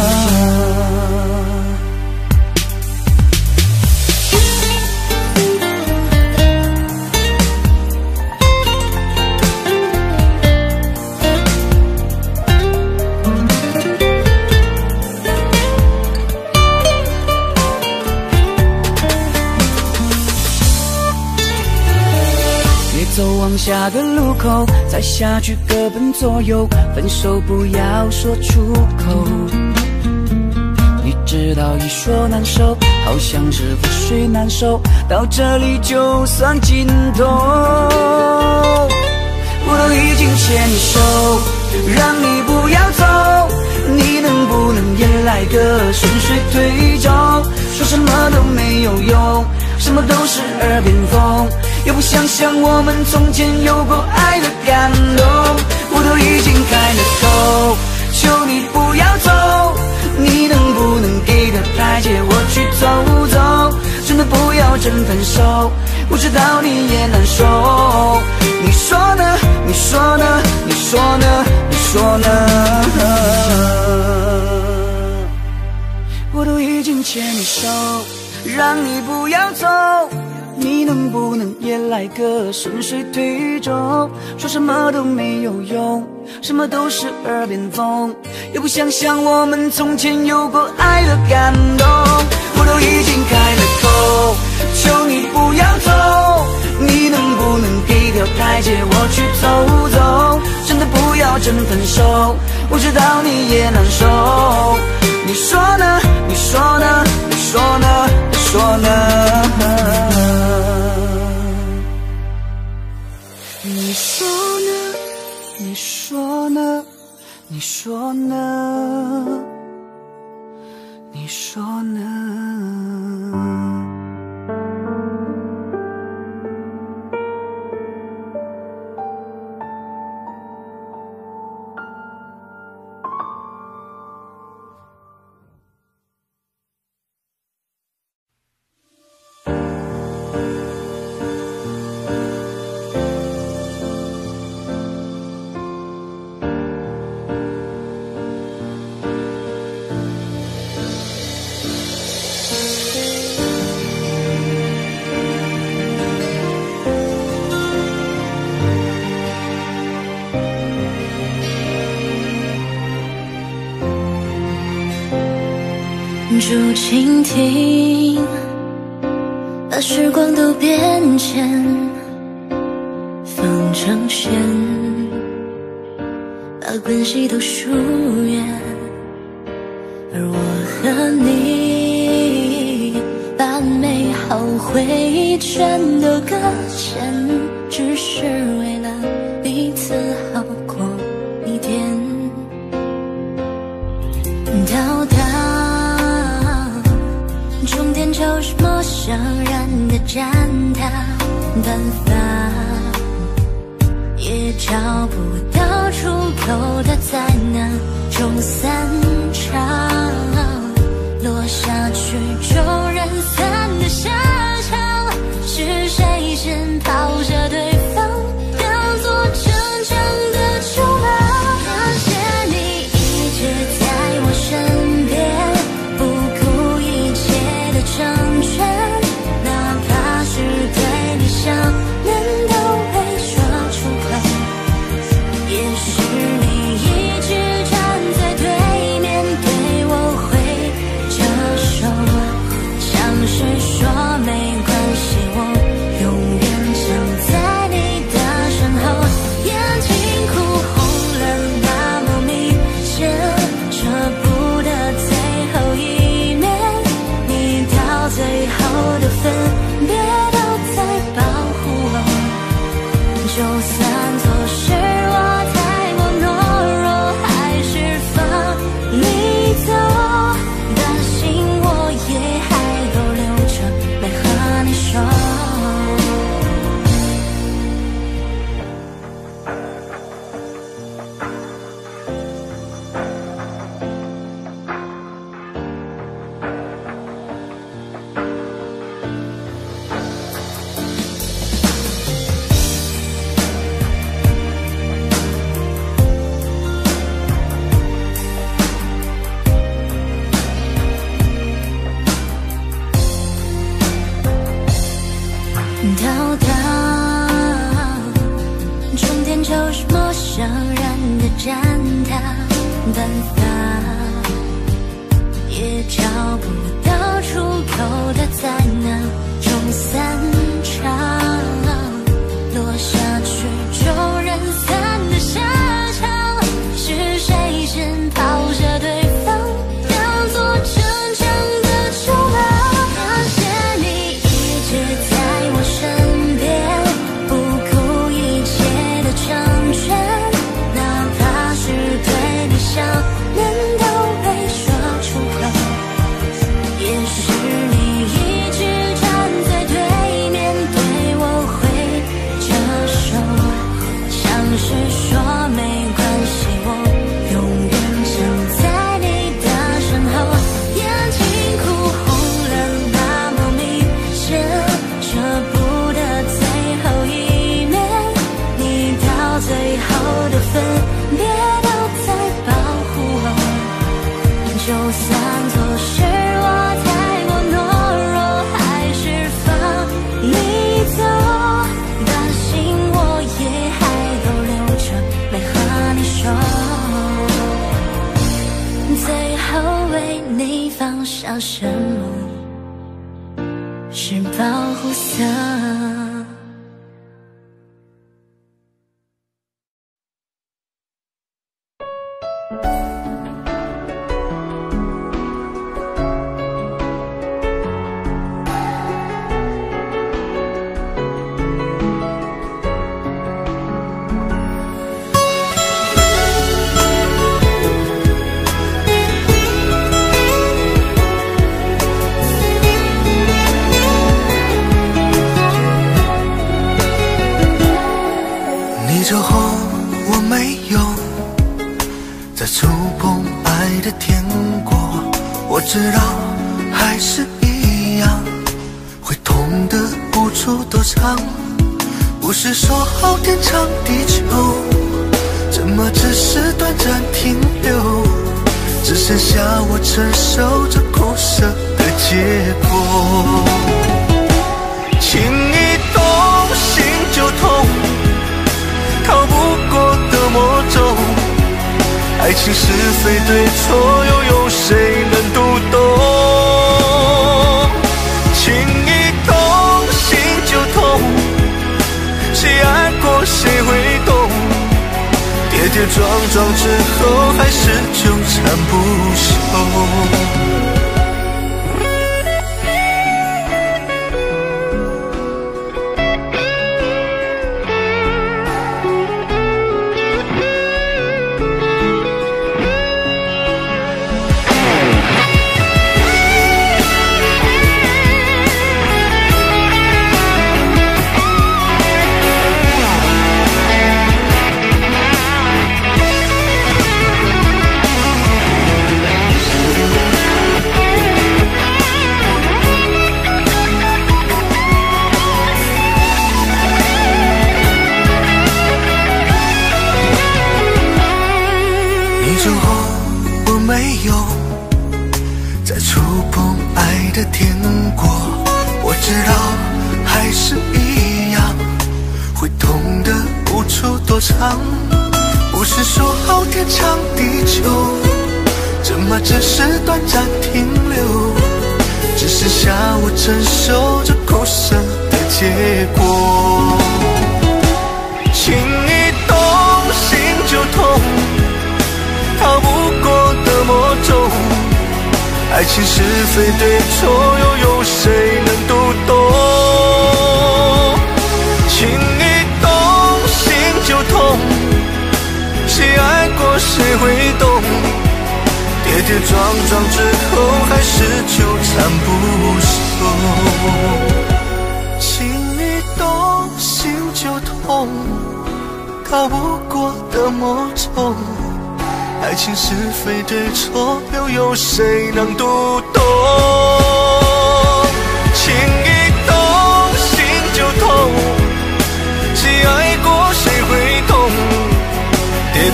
H: 下个路口，再下去各奔左右。分手不要说出口。你知道一说难受，好像是覆水难收，到这里就算尽头。我都已经牵你手，让你不要走，你能不能也来个顺水推舟。说什么都没有用，什么都是耳边风，也不想想我们从前有过爱的感动。我都已经开了口，求你不要走，你能不能给个台阶我去走走？真的不要真分手，我知道你也难受。你说呢？你说呢？你说呢？你说呢？我都已经牵你手，让你不要走。你能不能也来个顺水推舟？说什么都没有用，什么都是耳边风，也不想想我们从前有过爱的感动。我都已经开了口，求你不要走。你能不能给条台阶我去走走？真的不要真分手，我知道你也难受。你说呢？你说呢？你说呢？你说呢？你说呢？你说呢？你说呢？你说呢？
A: 倾听，把时光都变迁，风筝线，把关系都疏远，而我和你，把美好回忆全都搁浅，只是为人的站台，办法也找不到出口，的在那中散场，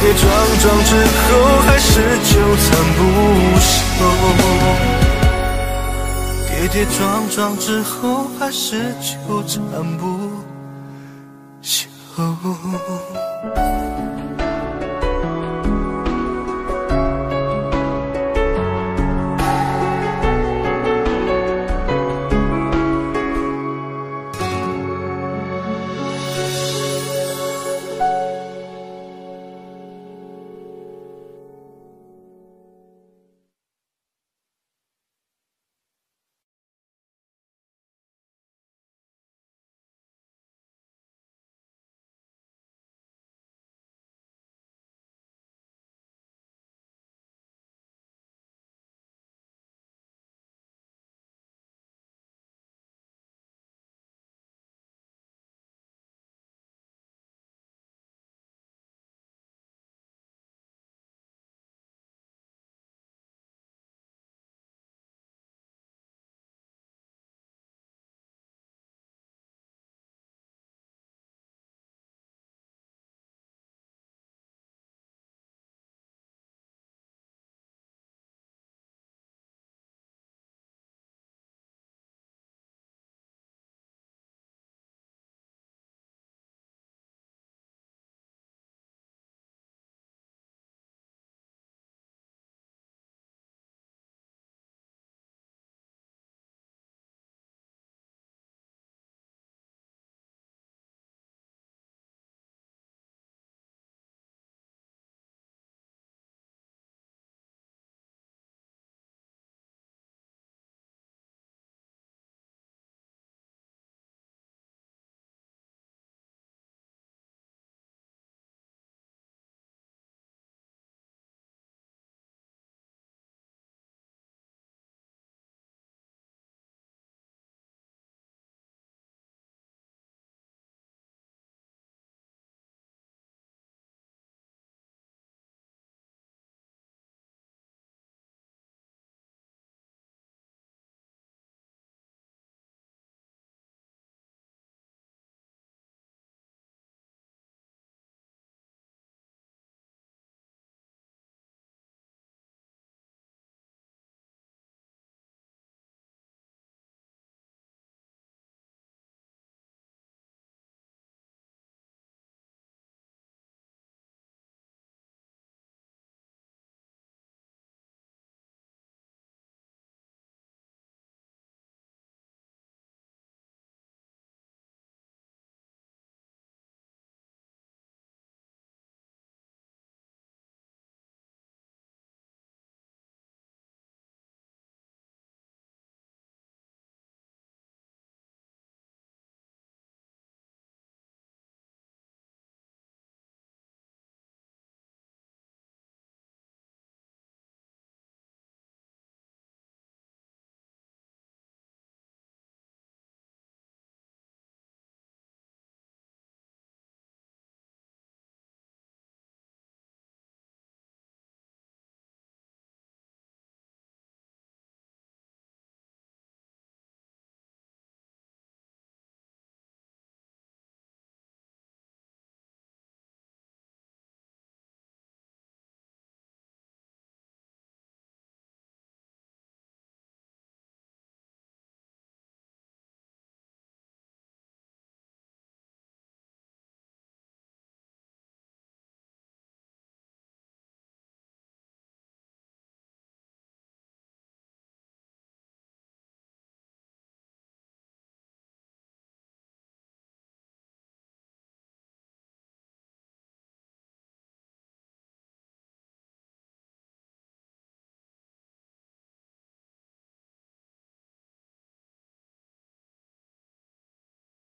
O: 跌跌撞撞之后还是纠缠不休跌跌撞撞之后还是纠缠不休